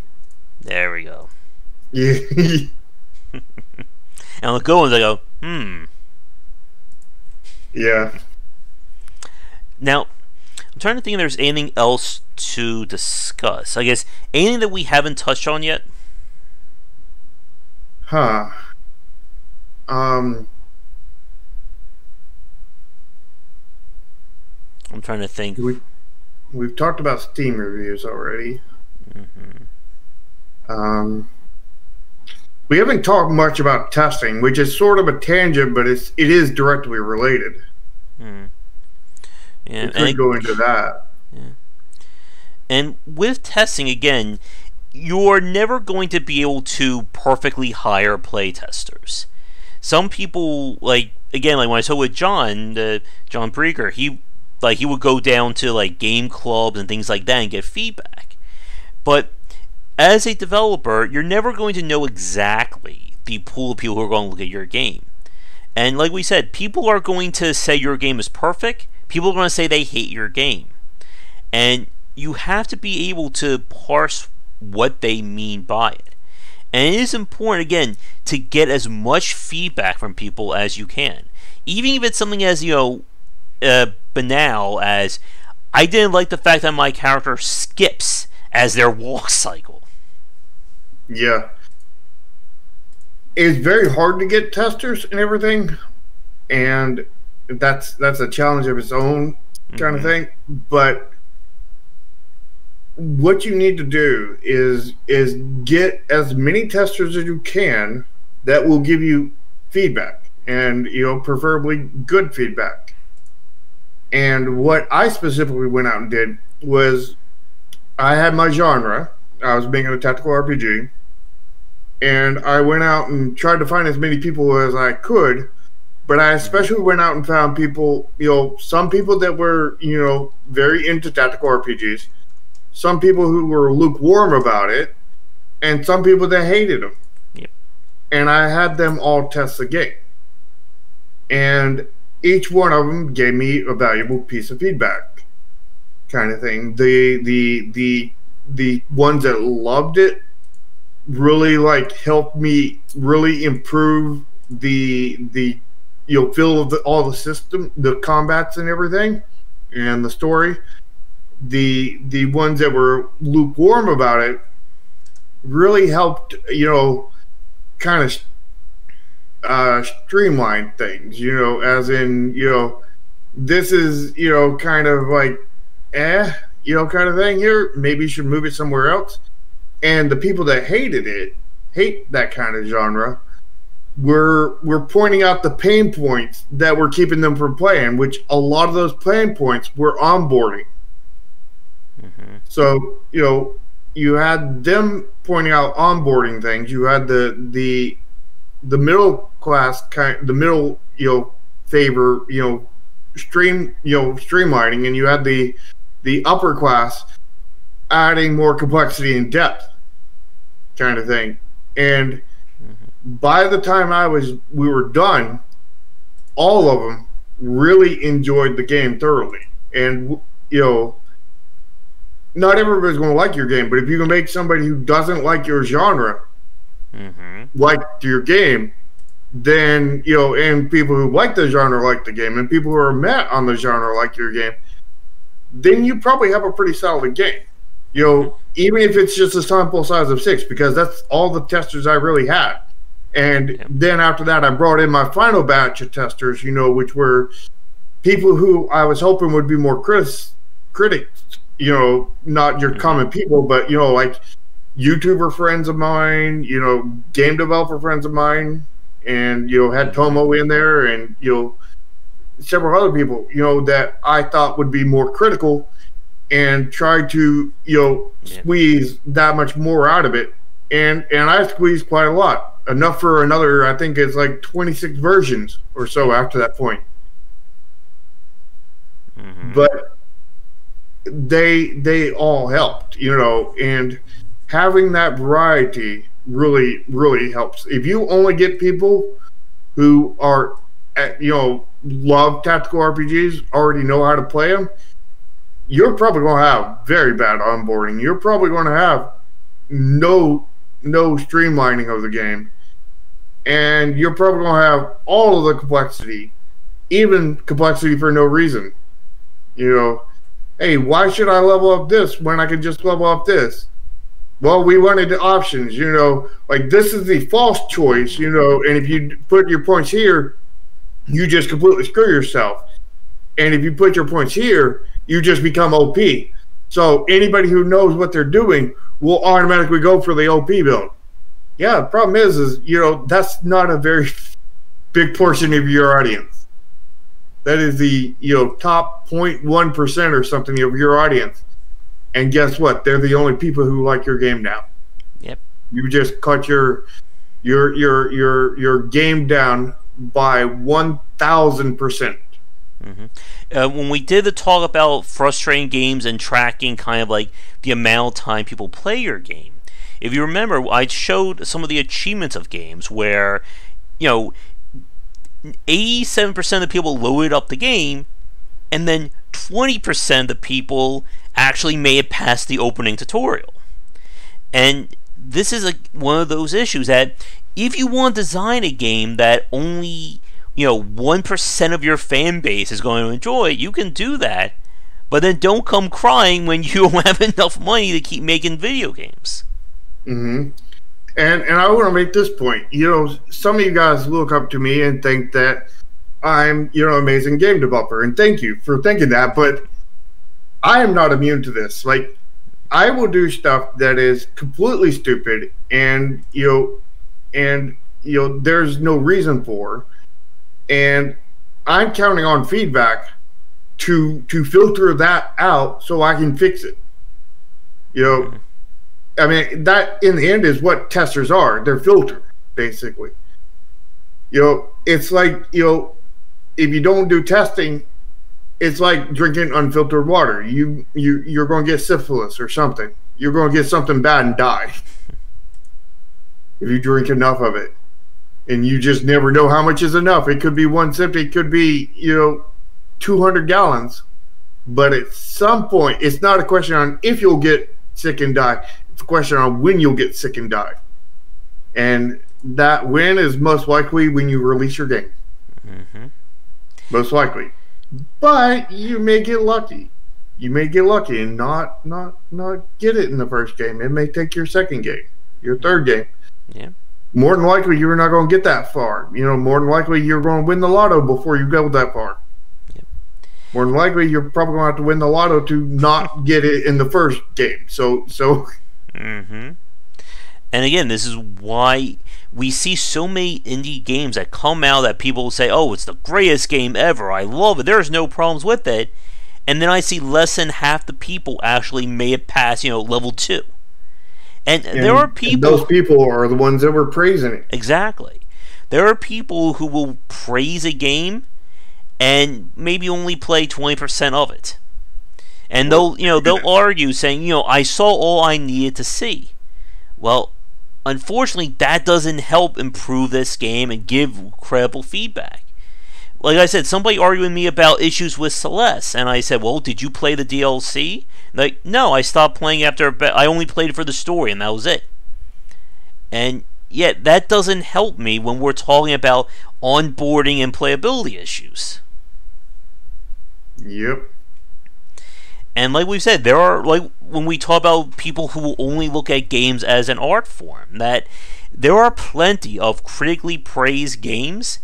There we go. yeah. [laughs] And on the good ones, I go, hmm. yeah. Now, I'm trying to think if there's anything else to discuss. I guess anything that we haven't touched on yet. Huh. Um. I'm trying to think. We we've talked about Steam reviews already. hmm Um. We haven't talked much about testing, which is sort of a tangent, but it's it is directly related. Hmm. Yeah, We and could it- go into that. And with testing, again, you're never going to be able to perfectly hire playtesters. Some people, like again, like when I talked with John, uh, John Breaker, he like he would go down to like game clubs and things like that and get feedback. But as a developer, you're never going to know exactly the pool of people who are going to look at your game. And like we said, people are going to say your game is perfect. People are going to say they hate your game. And you have to be able to parse what they mean by it. And it is important, again, to get as much feedback from people as you can. Even if it's something as, you know, uh, banal as, I didn't like the fact that my character skips as their walk [laughs] cycle. Yeah. It's very hard to get testers and everything, and that's that's a challenge of its own kind of Mhm. thing. But what you need to do is is get as many testers as you can that will give you feedback and you know preferably good feedback. And what I specifically went out and did was I had my genre. I was making a tactical RPG. And I went out and tried to find as many people as I could. But I especially went out and found people, you know, some people that were, you know, very into tactical RPGs, some people who were lukewarm about it, and some people that hated them. Yep. And I had them all test the game. And each one of them gave me a valuable piece of feedback kind of thing. The the the the ones that loved it really like helped me really improve the the you know feel of the, all the system, the combats and everything, and the story. The the ones that were lukewarm about it really helped you know kind of uh, streamline things. You know, as in you know this is you know kind of like eh you know kind of thing here. Maybe you should move it somewhere else and the people that hated it hate that kind of genre were were pointing out the pain points that were keeping them from playing which a lot of those pain points were onboarding Mhm. so you know you had them pointing out onboarding things you had the the the middle class kind the middle you know favor you know stream you know streamlining and you had the the upper class adding more complexity and depth kind of thing. And by the time i was we were done all of them really enjoyed the game thoroughly. And you know not everybody's going to like your game but if you can make somebody who doesn't like your genre Mhm. like your game, then you know, and people who like the genre like the game, and people who are met on the genre like your game, then you probably have a pretty solid game. You know, even if it's just a sample size of six, because that's all the testers I really had. And Yeah. then after that, I brought in my final batch of testers, you know, which were people who I was hoping would be more critics, critics, you know, not your common people, but you know, like YouTuber friends of mine, you know, game developer friends of mine, and you know, had Tomo in there, and you know, several other people, you know, that I thought would be more critical, and tried to you know Yeah. squeeze that much more out of it, and and I squeezed quite a lot, enough for another. I think it's like twenty six versions or so after that point Mhm. but they they all helped you know and having that variety really really helps. If you only get people who are uh, you know love tactical rpgs already know how to play them you're probably going to have very bad onboarding. You're probably going to have no no streamlining of the game. And you're probably going to have all of the complexity even complexity for no reason. You know, hey, why should I level up this when I can just level up this? Well, we wanted the options, you know, like this is the false choice, you know, and if you put your points here, you just completely screw yourself. And if you put your points here, you just become OP. So anybody who knows what they're doing will automatically go for the OP build. Yeah, the problem is, is you know, that's not a very [laughs] big portion of your audience that is the you know top 0.1 percent or something of your audience and guess what? They're the only people who like your game now. Yep. you just cut your your your your your game down by 1000 percent. Uh, when we did the talk about frustrating games and tracking kind of like the amount of time people play your game, if you remember, I showed some of the achievements of games where, you know, 87% of the people loaded up the game, and then 20% of the people actually made it past the opening tutorial. And this is a, one of those issues that if you want to design a game that only you know 1% of your fan base is going to enjoy you can do that but then don't come crying when [laughs] you don't have enough money to keep making video games Mm-hmm. And and I want to make this point. You know, some of you guys look up to me and think that I'm, you know, amazing game developer, and thank you for thinking that. But I am not immune to this. Like, I will do stuff that is completely stupid, and you know, and you know, there's no reason for, and I'm counting on feedback to to filter that out so I can fix it. You know. Mm-hmm. I mean, that in the end is what testers are. They're filtered, basically. You know, it's like, you know, if you don't do testing, it's like drinking unfiltered water. You you you're going to get syphilis or something. You're going to get something bad and die [laughs] if you drink enough of it. And you just never know how much is enough. It could be one sip, it could be, you know, 200 gallons. But at some point, it's not a question on if you'll get sick and die. It's a question on when you'll get sick and die. And that when is most likely when you release your game. hmm Most likely. But you may get lucky. You may get lucky and not not not get it in the first game. It may take your second game, your third game. Yeah. More than likely you're not going to get that far. You know, more than likely you're going to win the lotto before you go that far. Yep. More than likely you're probably going to have to win the lotto to not get it in the first game. So so Mm-hmm. And again, this is why we see so many indie games that come out that people say, "Oh, it's the greatest game ever. I love it. There's no problems with it." And then I see less than half the people actually made it past, you know, level two. And, there are people those people are the ones that were praising it. Exactly. There are people who will praise a game and maybe only play 20% of it. And they'll, you know, they'll argue saying, you know, I saw all I needed to see. Well, unfortunately, that doesn't help improve this game and give credible feedback. Like I said, somebody argued with me about issues with Celeste, and I said, "Well, did you play the DLC?" Like, no, I stopped playing after. I only played for the story, and that was it. And yet, that doesn't help me when we're talking about onboarding and playability issues. Yep. And like we said, there are like when we talk about people who only look at games as an art form, that there are plenty of critically praised games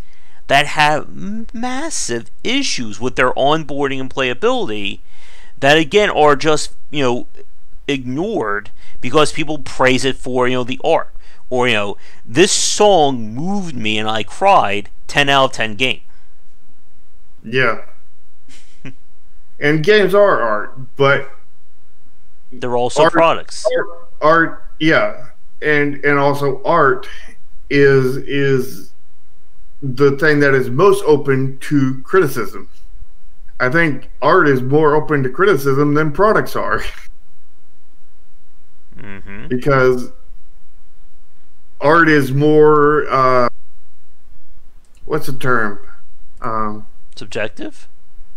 that have massive issues with their onboarding and playability that again are just, you know, ignored because people praise it for you know the art or you know this song moved me and I cried. Ten out of ten game. Yeah. And games are art, but they're also art, products. Art, art, yeah, and and also art is is the thing that is most open to criticism. I think art is more open to criticism than products are. [laughs] Mm-hmm. Because art is more uh, what's the term? Um, subjective?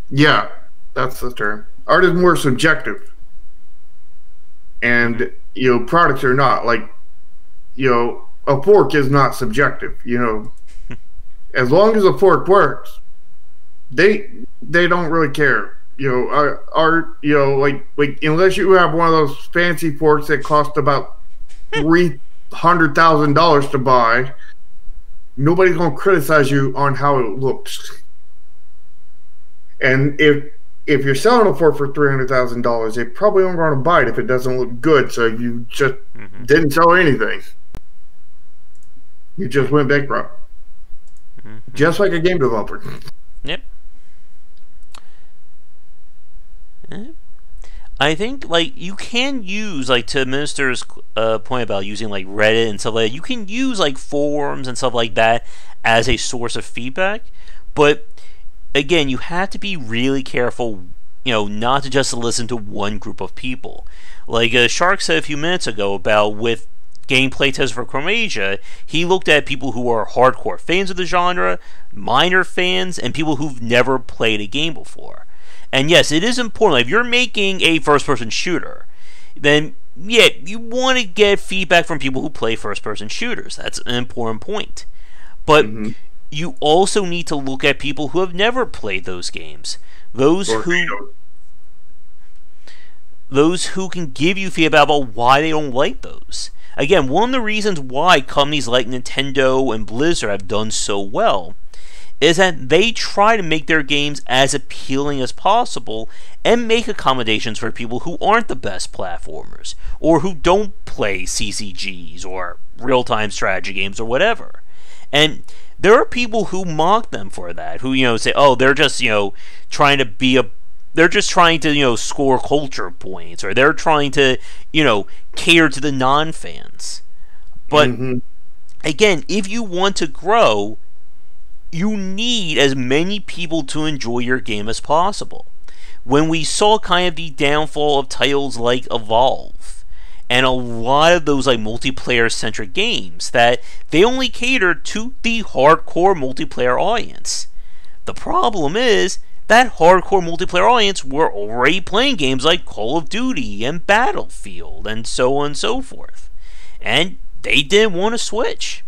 Yeah, that's the term. Art is more subjective. And you know, products are not like you know, a fork is not subjective. You know, [laughs] as long as a fork works, they they don't really care. You know, art, art you know, like like unless you have one of those fancy forks that cost about three hundred thousand dollars to buy, nobody's gonna criticize you on how it looks. And if if you're selling a fork for three hundred thousand dollars, they probably aren't going to buy it if it doesn't look good. So you just mm-hmm. didn't sell anything. You just went bankrupt. Mm-hmm. Just like a game developer. Yep. I think like you can use like to Minister's uh, point about using like Reddit and stuff like that. You can use like forums and stuff like that as a source of feedback, but again, you have to be really careful. You know, not to just listen to one group of people. Like uh, Shark said a few minutes ago about with gameplay test for Chromasia, he looked at people who are hardcore fans of the genre, minor fans, and people who've never played a game before. And yes, it is important. If you're making a first person shooter, then yeah, you want to get feedback from people who play first person shooters. That's an important point. But mm-hmm. You also need to look at people who have never played those games. Those or who those who can give you feedback about why they don't like those. Again, one of the reasons why companies like Nintendo and Blizzard have done so well is that they try to make their games as appealing as possible and make accommodations for people who aren't the best platformers or who don't play CCGs or real time strategy games or whatever. And there are people who mock them for that, who, you know, say, oh, they're just, you know, trying to be a. They're just trying to, you know, score culture points, or they're trying to, you know, cater to the non fans. But mm-hmm. again, if you want to grow, you need as many people to enjoy your game as possible. When we saw kind of the downfall of titles like Evolve and a lot of those like multiplayer centric games that they only cater to the hardcore multiplayer audience. The problem is that hardcore multiplayer audience were already playing games like Call of Duty and Battlefield and so on and so forth. And they didn't want to switch.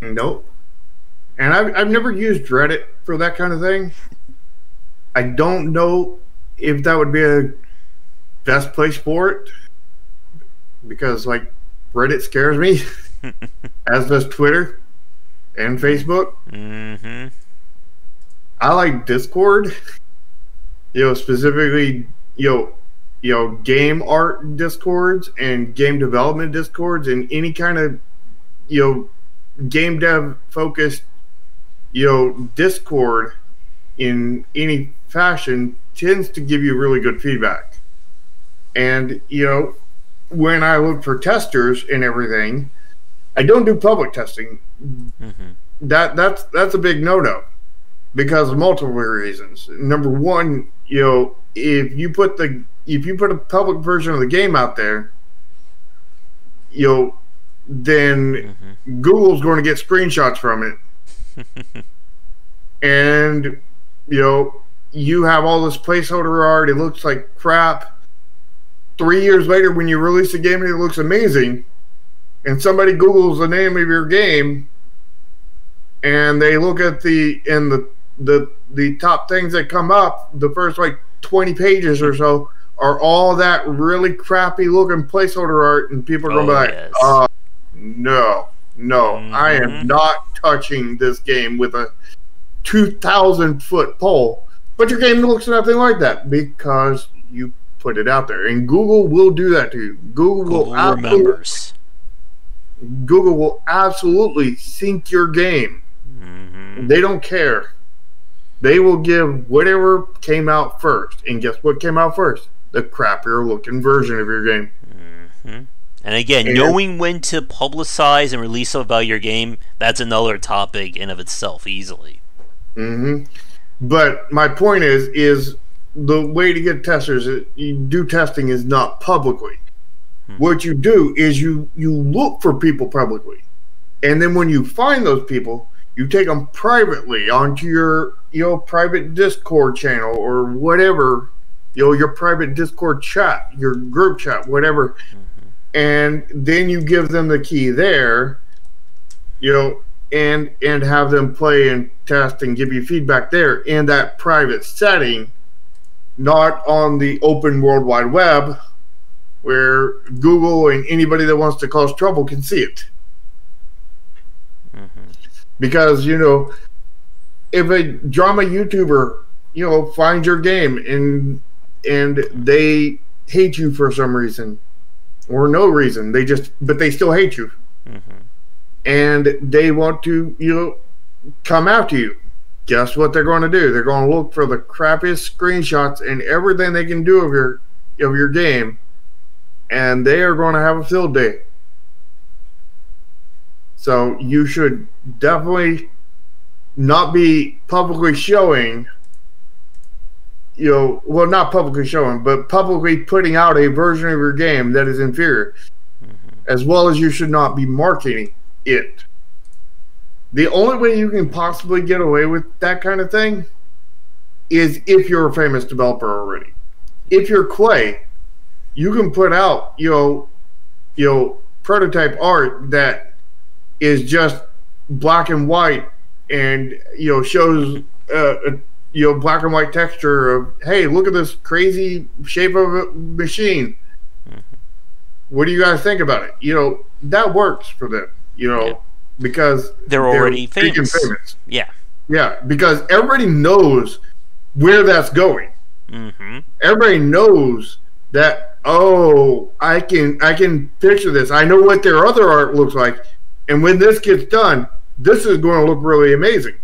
Nope and I've, I've never used Reddit for that kind of thing. I don't know if that would be a best place for it because, like, Reddit scares me, [laughs] as does Twitter and Facebook. Mm-hmm. I like Discord, you know, specifically, you know, you know, game art discords and game development discords and any kind of, you know, game dev focused you know, Discord in any fashion tends to give you really good feedback. And, you know, when I look for testers and everything, I don't do public testing. Mm-hmm. That that's that's a big no no because of multiple reasons. Number one, you know, if you put the if you put a public version of the game out there, you know, then mm-hmm. Google's going to get screenshots from it [laughs] and you know you have all this placeholder art. It looks like crap. Three years later, when you release a game and it looks amazing, and somebody Google's the name of your game, and they look at the in the the the top things that come up, the first like twenty pages or so are all that really crappy looking placeholder art, and people are gonna oh, be like, yes. uh, "No, no, mm-hmm. I am mm-hmm. not touching this game with a 2,000 foot pole. But your game looks nothing like that because you put it out there. And Google will do that to you. Google, Google will absolutely, remembers. Google will absolutely sync your game. hmm They don't care. They will give whatever came out first. And guess what came out first? The crappier looking version of your game. hmm And again, And- knowing when to publicize and release about your game, that's another topic in of itself, easily. hmm But my point is, is the way to get testers, you do testing is not publicly. Hmm. What you do is you you look for people publicly, and then when you find those people, you take them privately onto your you know private Discord channel or whatever, you know your private Discord chat, your group chat, whatever, and then you give them the key there, you know, and and have them play and test and give you feedback there in that private setting, not on the open world wide web, where Google and anybody that wants to cause trouble can see it. hmm Because you know, if a drama YouTuber you know finds your game and and they hate you for some reason or no reason, they just but they still hate you. hmm and they want to, you know, come after you. Guess what they're going to do? They're going to look for the crappiest screenshots and everything they can do of your of your game, and they are going to have a field day. So you should definitely not be publicly showing. You know, well, not publicly showing, but publicly putting out a version of your game that is inferior, mm-hmm. as well as you should not be marketing it. The only way you can possibly get away with that kind of thing is if you're a famous developer already. If you're Klei, you can put out, you know, you know, prototype art that is just black and white and you know shows uh, a, you know black and white texture of hey look at this crazy shape of a machine what do you guys think about it you know that works for them you know Yeah. Because They're already freaking famous. Yeah. yeah because everybody knows where that's going. Hmm everybody knows that oh i can i can picture this. I know what their other art looks like. And when this gets done this is going to look really amazing.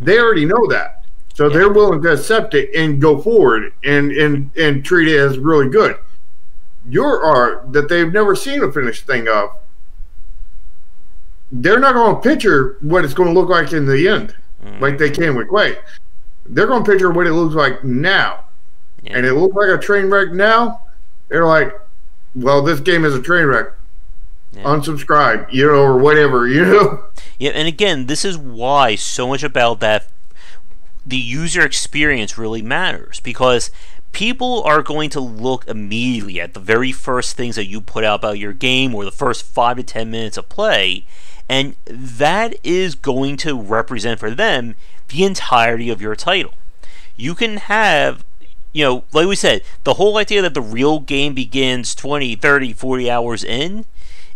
They already know that. So Yeah. they're willing to accept it and go forward and and and treat it as really good. Your art that they've never seen a finished thing of they're not going to picture what it's going to look like in the end mm. like they can with Klei they're going to picture what it looks like now Yeah. and it looks like a train wreck now, they're like, well, this game is a train wreck. Yeah. Unsubscribe, you know, or whatever, you know. Yeah, and again, this is why so much about that the user experience really matters because people are going to look immediately at the very first things that you put out about your game or the first 5 to 10 minutes of play and that is going to represent for them the entirety of your title. You can have you know, like we said, the whole idea that the real game begins 20, 30, 40 hours in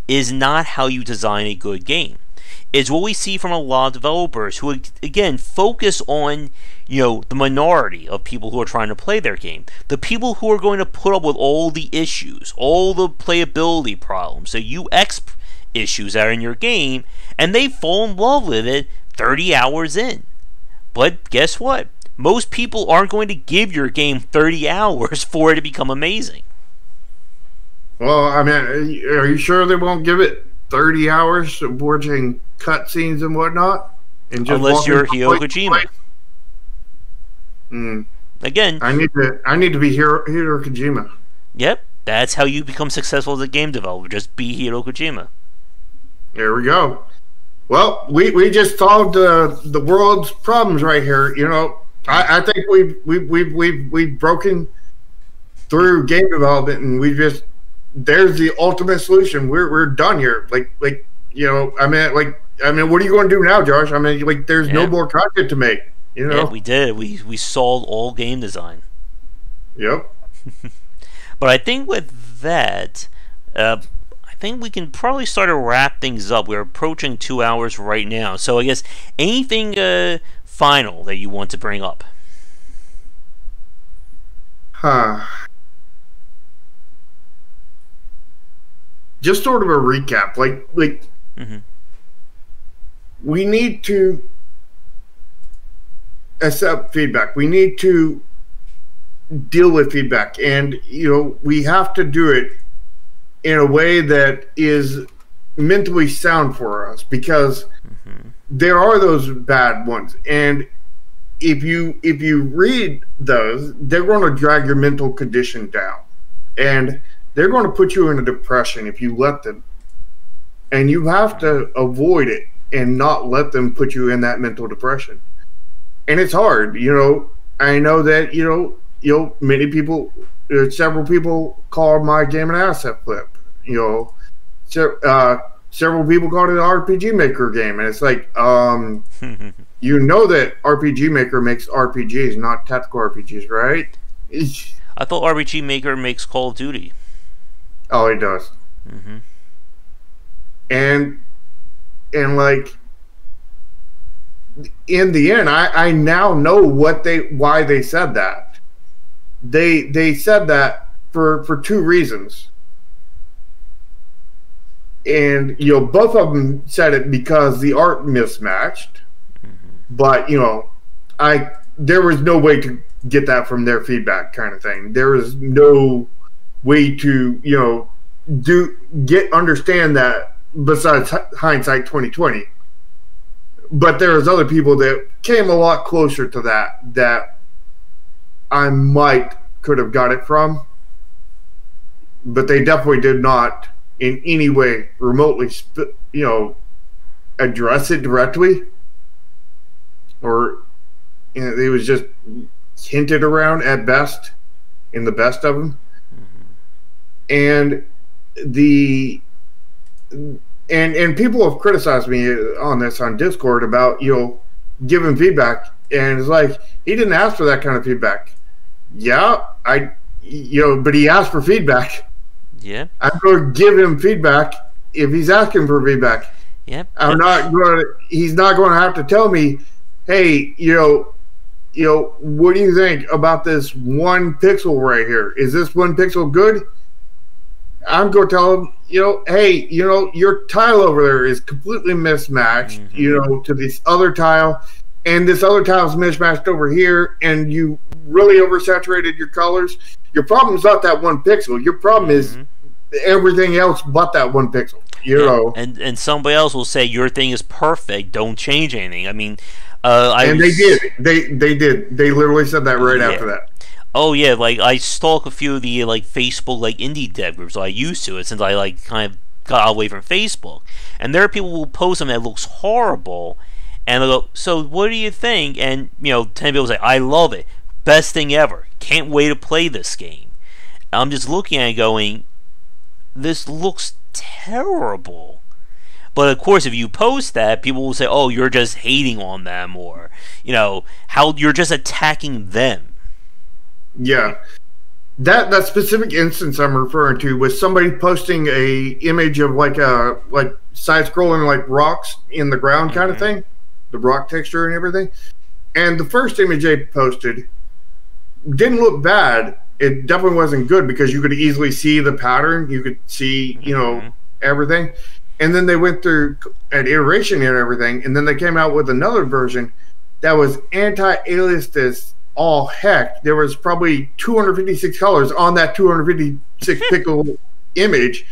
is not how you design a good game. It's what we see from a lot of developers who, again, focus on, you know, the minority of people who are trying to play their game. The people who are going to put up with all the issues, all the playability problems, the UX issues are in your game, and they fall in love with it 30 hours in. But guess what? Most people aren't going to give your game 30 [laughs] hours for it to become amazing. Well, I mean, are you- sure they won't give it 30 hours of watching cutscenes and whatnot? And Unless you're Hideo Kojima. Mm, Again, I need to. I need to be Hiro, Hiro Kojima. yep, that's how you become successful as a game developer. Just be Hideo Kojima. There we go. Well, we, we just solved uh, the world's problems right here. You know, I, I think we've we've we've we've we've broken through game development, and we just there's the ultimate solution. We're we're done here. Like like you know, I mean, like I mean, what are you going to do now, Josh? I mean, like there's no more content to make. You Yeah, know. we did. We we solved all game design. yep. [laughs] But I think with that, uh, think we can probably start to wrap things up. We're approaching two hours right now. So I guess anything uh, final that you want to bring up? Huh. Just sort of a recap. Like, like mm-hmm. we need to accept feedback. We need to deal with feedback, and you know we have to do it in a way that is mentally sound for us because there are those bad ones, and if you if you read those, they're going to drag your mental condition down, and they're going to put you in a depression if you let them. And you have to avoid it and not let them put you in that mental depression. And it's hard, you know. I know that you know, you know, many people, uh, several people call my game an asset flip. You know, so, uh, several people called it an RPG Maker game, and it's like, um, [laughs] you know that RPG Maker makes RPGs, not tactical RPGs, right? I thought RPG Maker makes Call of Duty. Oh, it does. hmm and and like in the end i i now know what they why they said that they they said that for for two reasons and you know both of them said it because the art mismatched. Mm-hmm. But you know i there was no way to get that from their feedback kind of thing. There was no way to you know do get understand that besides hindsight 2020 but there was other people that came a lot closer to that that i might could have got it from. But they definitely did not in any way remotely sp- you know address it directly? Or you know, it was just hinted around at best in the best of them mm-hmm. and the and and people have criticized me on this on discord about you know giving feedback and it's like he didn't ask for that kind of feedback. Yeah i you know but he asked for feedback Yeah. i'm going to give him feedback if he's asking for feedback Yep. I'm not going to. He's not going to have to tell me, "Hey, you know, you know, what do you think about this one pixel right here? Is this one pixel good?" I'm going to tell him, you know, hey, you know, your tile over there is completely mismatched, Mhm. you know, to this other tile, and this other tile is mismatched over here, and you really oversaturated your colors. Your problem is not that one pixel. Your problem is Mhm. everything else but that one pixel. You Yeah, know, and and somebody else will say your thing is perfect. Don't change anything. I mean, uh, I and they did. They they did. They literally said that right Yeah. after that. Oh yeah, like I stalk a few of the like Facebook like indie dev groups. I used to it since I like kind of got away from Facebook, and there are people who post something that looks horrible, and I go, "So what do you think?" And you know, ten people say, "I love it, best thing ever, can't wait to play this game." I'm just looking at it going, "This looks terrible." But of course, if you post that, people will say, "Oh, you're just hating on them," or you know, how you're just attacking them. Yeah. That that specific instance I'm referring to was somebody posting a image of like a like side scrolling like rocks in the ground kind of Mhm. thing, the rock texture and everything. And the first image they posted didn't look bad. It definitely wasn't good because you could easily see the pattern. You could see, you know, Mhm. everything. And then they went through an iteration and everything, and then they came out with another version that was anti-aliased as all heck. There was probably 256 colors on that 256 [laughs] pixel image,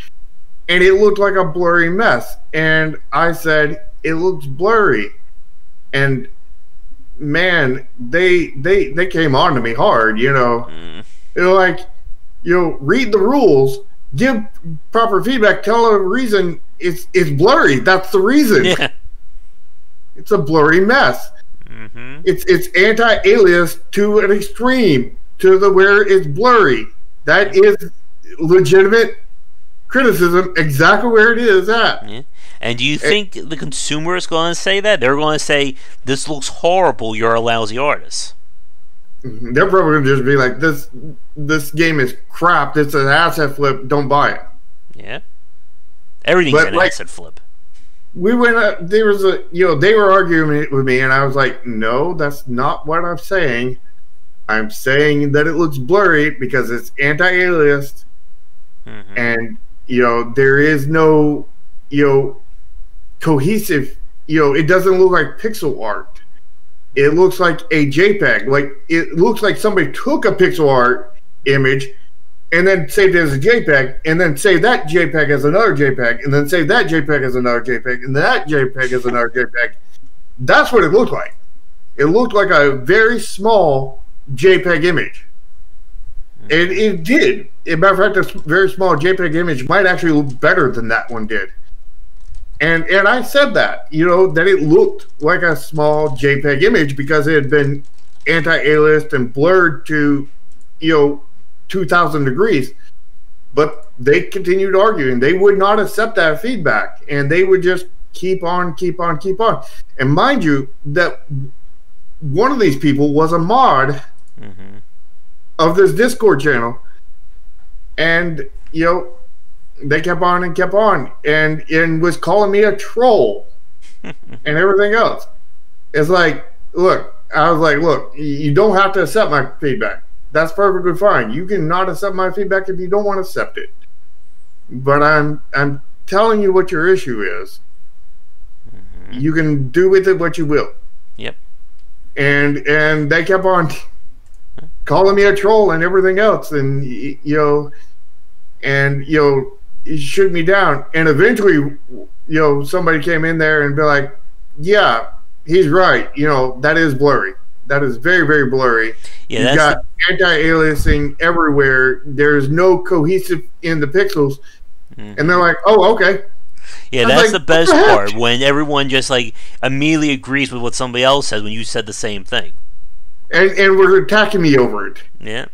and it looked like a blurry mess. And I said, "It looks blurry," and man, they they they came on to me hard. You know, Mm. they're like, you know, read the rules, give proper feedback, tell a reason. It's it's blurry. That's the reason. Yeah. [laughs] It's a blurry mess. hmm It's it's anti-alias to an extreme to the where it's blurry. That is legitimate criticism. Exactly where it is at. Yeah. And do you think the consumer is going to say that? They're going to say, "This looks horrible. You're a lousy artist." They're probably gonna just be like, this this game is crap. It's an asset flip. Don't buy it. Yeah. Everything's But, an like- asset flip. we went up there was a you know they were arguing with me and i was like no that's not what i'm saying i'm saying that it looks blurry because it's anti-aliased hmm and You know, there is no, you know, cohesive. You know, it doesn't look like pixel art. It looks like a JPEG. Like it looks like somebody took a pixel art image and then saved it as a JPEG, and then save that JPEG as another JPEG, and then save that JPEG as another JPEG, and that JPEG as another JPEG. That's what it looked like. It looked like a very small JPEG image. And it did. A matter of fact, a very small JPEG image might actually look better than that one did. And and I said that, you know, that it looked like a small JPEG image because it had been anti-aliased and blurred to, you know, 2,000 degrees. But they continued arguing. They would not accept that feedback, and they would just keep on, keep on, keep on. And mind you, that one of these people was a mod Mm-hmm. of this Discord channel, and you know, they kept on and kept on, and and was calling me a troll [laughs] and everything else. It's like, look, I was like, look, you don't have to accept my feedback. That's perfectly fine. You can not accept my feedback if you don't want to accept it. But I'm I'm telling you what your issue is. Mm-hmm. You can do with it what you will. Yep. And and they kept on calling me a troll and everything else, and you know, and you know, shoot me down. And eventually, you know, somebody came in there and be like, "Yeah, he's right. You know, that is blurry. That is very very blurry. Yeah, You've that's got anti-aliasing everywhere. There's no cohesive in the pixels." Mhm. And they're like, "Oh, okay." Yeah, that's like, the best the part when everyone just like immediately agrees with what somebody else says when you said the same thing. And and were attacking me over it. Yeah.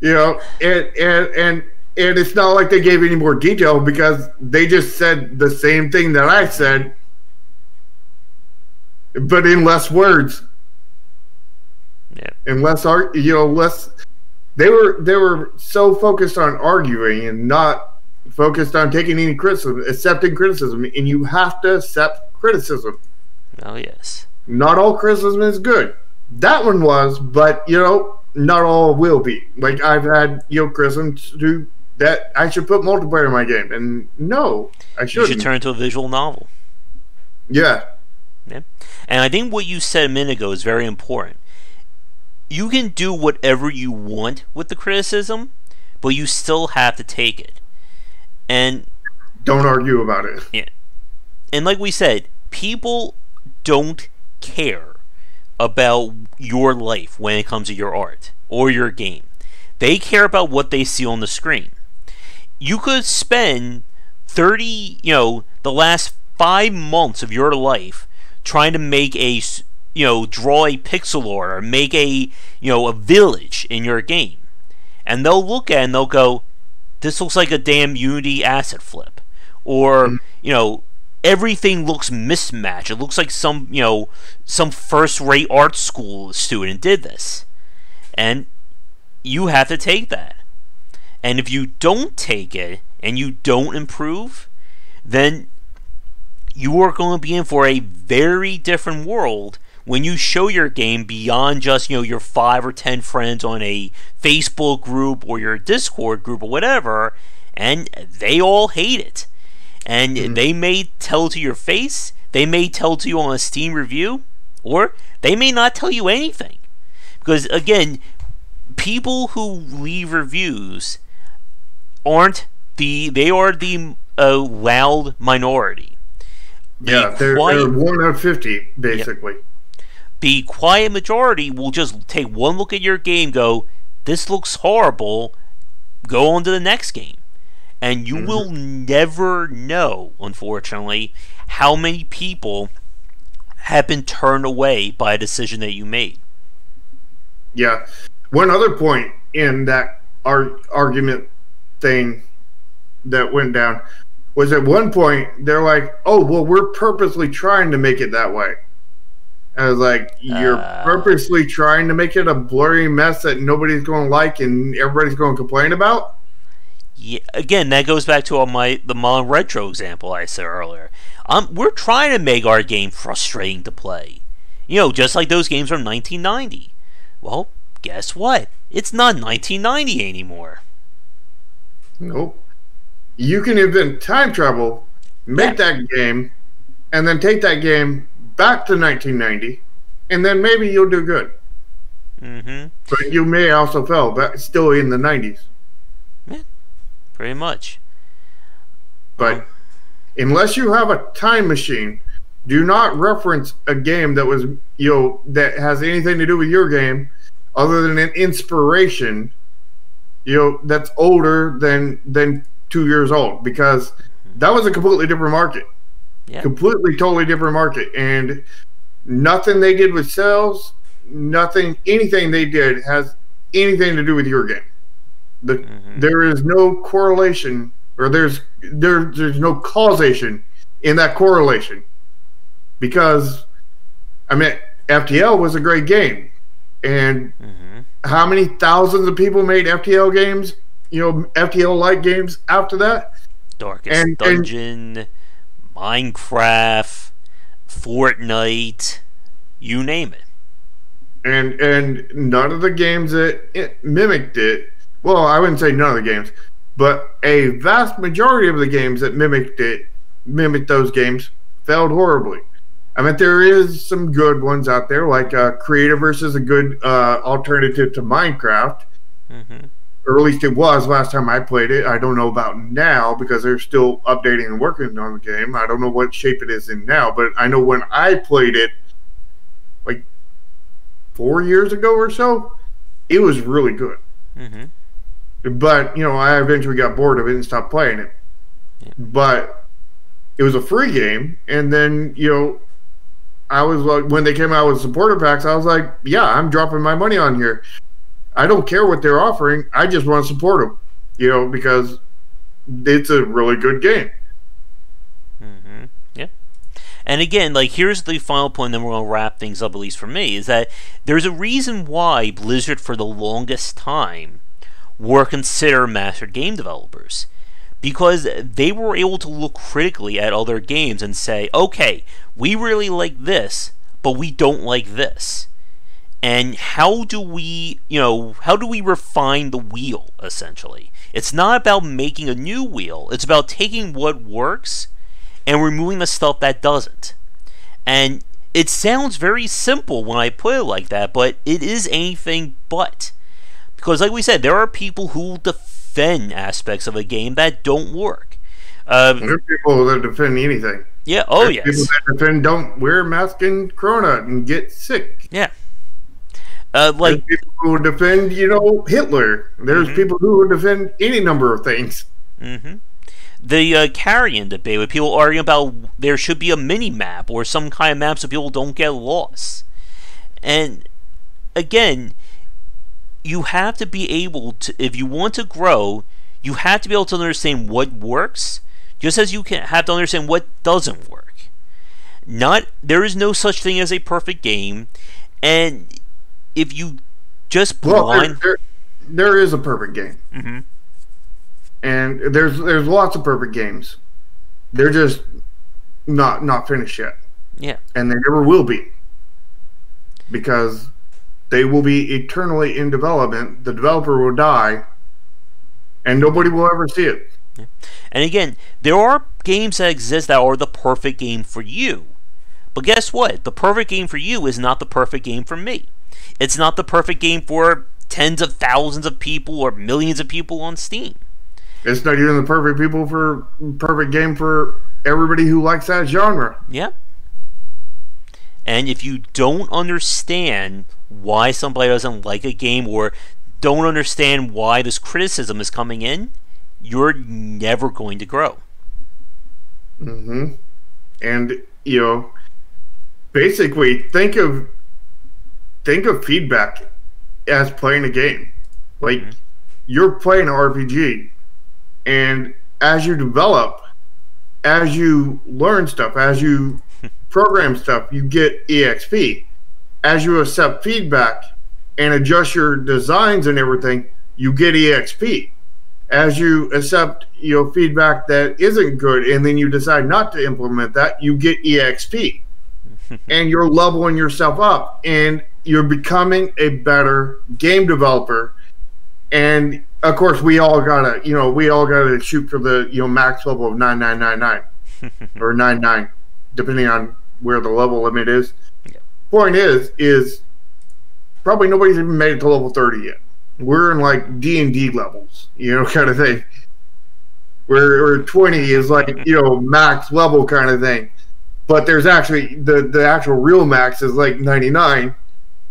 You know, and and and and it's not like they gave any more detail because they just said the same thing that I said, but in less words, Yeah. in less art. You know, less. They were they were so focused on arguing and not focused on taking any criticism, accepting criticism, and you have to accept criticism. Oh yes. Not all criticism is good. That one was, but you know, not all will be. Like I've had you know criticisms to that I should put multiplayer in my game, and no, I shouldn't. should turn into a visual novel. Yeah. yeah, And I think what you said a minute ago is very important. You can do whatever you want with the criticism, but you still have to take it. And don't argue about it. Yeah. And like we said, people don't care about your life when it comes to your art or your game. They care about what they see on the screen. You could spend 30, you know, the last 5 months of your life trying to make a you know, draw a pixel art or make a, you know, a village in your game. And they'll look at it and they'll go, this looks like a damn Unity asset flip. Or, Mhm. you know, everything looks mismatched. It looks like some, you know, some first-rate art school student did this. And you have to take that. And if you don't take it and you don't improve, then you are going to be in for a very different world when you show your game beyond just you know your five or ten friends on a Facebook group or your Discord group or whatever, and they all hate it, and Mhm. they may tell to your face, they may tell to you on a Steam review, or they may not tell you anything, because again, people who leave reviews aren't the they are the uh, loud minority. The Yeah, they're, quiet- they're one out of fifty basically. the quiet majority will just take one look at your game, go, this looks horrible, go on to the next game. And you Mhm. will never know, unfortunately, how many people have been turned away by a decision that you made. Yeah. One other point in that ar- argument thing that went down was at one point they're like, "Oh, well, we're purposely trying to make it that way." I was like, "You're Uh. purposely trying to make it a blurry mess that nobody's going to like and everybody's going to complain about." Yeah, again, that goes back to all my the Mon Retro example I said earlier. Um, we're trying to make our game frustrating to play. You know, just like those games from 1990. Well, guess what? It's not 1990 anymore. Nope. You can invent time travel, make Yeah. that game, and then take that game back to 1990, and then maybe you'll do good. Mm-hmm. But you may also fail, but still in the 90s. Pretty much. But unless you have a time machine, do not reference a game that was you know that has anything to do with your game, other than an inspiration. You know that's older than than two years old because that was a completely different market, Yeah. completely totally different market, and nothing they did with sales, nothing, anything they did has anything to do with your game. The, Mhm. There is no correlation, or there's there there's no causation in that correlation, because I mean FTL was a great game, and Mm-hmm. how many thousands of people made FTL games? You know, FTL like games after that. Darkest And- and- Dungeon, Minecraft, Fortnite, you name it. and and none of the games that it mimicked it well i wouldn't say none of the games but a vast majority of the games that mimicked it mimicked those games failed horribly. I mean there is some good ones out there like uh, creativerse is a good uh, alternative to minecraft. Mm-hmm. or at least it was last time i played it. I don't know about now because they're still updating and working on the game. I don't know what shape it is in now but i know when i played it like four years ago or so it was really good. Mm-hmm. But you know i eventually got bored of it and stopped playing it Yeah. but it was a free game and then you know i was like when they came out with supporter packs i was like yeah i'm dropping my money on here i don't care what they're offering i just want to support them you know because it's a really good game Mm-hmm. Yeah. And again, like here's the final point, then we're gonna wrap things up. At least for me, is that there's a reason why Blizzard, for the longest time, were considered master game developers, because they were able to look critically at other games and say, okay, we really like this, but we don't like this. And how do we, you know, how do we refine the wheel, essentially? It's not about making a new wheel, it's about taking what works and removing the stuff that doesn't. And it sounds very simple when I put it like that, but it is anything but. Because, like we said, there are people who defend aspects of a game that don't work. Uh, there are people that defend anything yeah, oh, There yes. people that defend don't wear a mask in corona and get sick Yeah. Uh, like, There's people who defend you know hitler there's Mhm. people who defend any number of things hmm The uh, carrion debate with people arguing about there should be a mini map or some kind of map so people don't get lost. And again, you have to be able to, if you want to grow, you have to be able to understand what works, just as you can have to understand what doesn't work. Not there is no such thing as a perfect game, and if you just well there, blind, there, there is a perfect game. Mhm. and there's there's lots of perfect games. They're just not not finished yet. Yeah, and they never will be. Because they will be eternally in development the developer will die and nobody will ever see it And again, there are games that exist that are the perfect game for you. But guess what? The perfect game for you is not the perfect game for me. It's not the perfect game for tens of thousands of people or millions of people on Steam. it's not even the perfect people for perfect game for everybody who likes that genre Yeah. And if you don't understand why somebody doesn't like a game or don't understand why this criticism is coming in, you're never going to grow. hmm And you know, basically, think of think of feedback as playing a game. Like Mhm. you're playing an RPG, and as you develop, as you learn stuff, as you program stuff, you get EXP. As you accept feedback and adjust your designs and everything, you get EXP as you accept you know feedback that isn't good and then you decide not to implement that you get exp [laughs] and you're leveling yourself up and you're becoming a better game developer. And of course, we all gotta, you know, we all gotta shoot for the, you know, max level of nine nine nine nine [laughs] or nine nine, depending on where the level limit is. Yeah. Point is, is probably nobody's even made it to level thirty yet. We're in like D and D levels, you know, [laughs] kind of thing. Where, where twenty is like, you know, max level kind of thing. But there's actually the the actual real max is like ninety nine,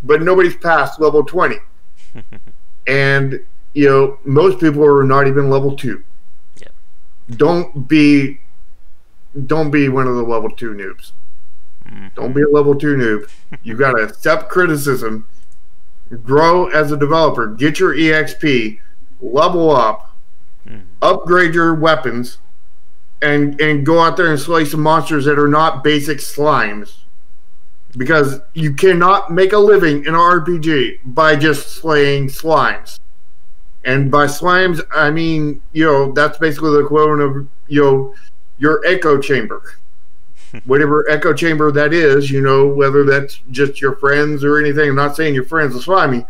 but nobody's passed level twenty [laughs] and you know most people are not even level two. Yeah. Don't be, don't be one of the level two noobs. Mhm. Don't be a level two noob. You [laughs] got to accept criticism, grow as a developer, get your exp, level up, Mhm. upgrade your weapons, and and go out there and slay some monsters that are not basic slimes. Because you cannot make a living in an RPG by just slaying slimes. And by slimes, I mean, you know, that's basically the equivalent of, you know, your echo chamber. Whatever echo chamber that is, you know, whether that's just your friends or anything. I'm not saying your friends are slimy.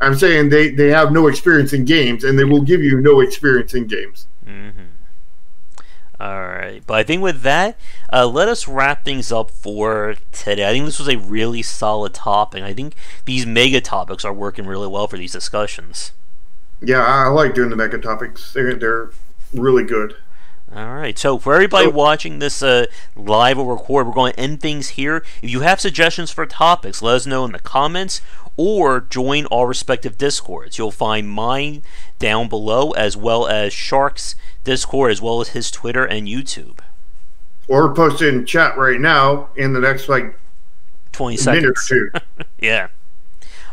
I'm saying they, they have no experience in games and they will give you no experience in games. hmm All right, but I think with that, uh, let us wrap things up for today. I think this was a really solid topic. I think these mega topics are working really well for these discussions. Yeah, I like doing the mega topics. They're, they're really good. All right, so for everybody watching this uh, live or record, we're going to end things here. If you have suggestions for topics, let us know in the comments or join our respective discords. You'll find mine down below, as well as Shark's Discord, as well as his Twitter and YouTube. Or post it in chat right now in the next like 20 minute or seconds. two. [laughs] Yeah.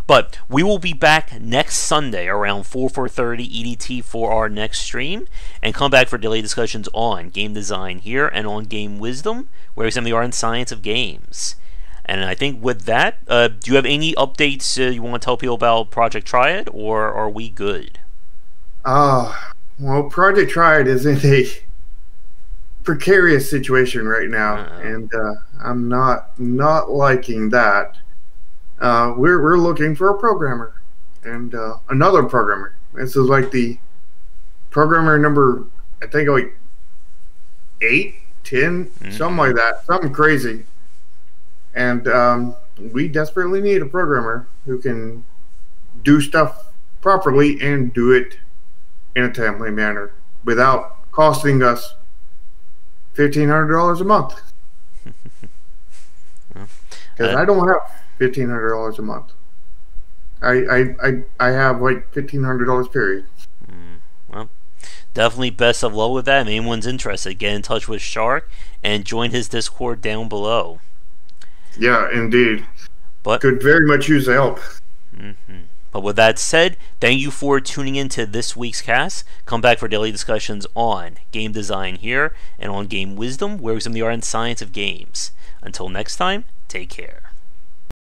But we will be back next Sunday around 4 4:30 EDT for our next stream, and come back for daily discussions on game design here and on game wisdom, where we examine the art and science of games. And I think with that, uh, do you have any updates uh, you want to tell people about Project Triad, or are we good? Ah, well, Project Triad is in a precarious situation right now, Uh-oh. and uh, I'm not not liking that. Uh, we're we're looking for a programmer and uh, another programmer. This is like the programmer number, I think like eight, ten, something like that, something crazy. And um, we desperately need a programmer who can do stuff properly and do it in a timely manner without costing us fifteen hundred dollars a month. [laughs] Because Uh, I don't have fifteen hundred dollars a month. I I I, I have like fifteen hundred dollars period. Well, definitely best of luck with that. If anyone's interested, get in touch with Shark and join his Discord down below. Yeah, indeed. But Could very much use the help. hmm But with that said, thank you for tuning in to this week's cast. Come back for daily discussions on game design here and on game wisdom, where we examine the art and science of games. Until next time, take care.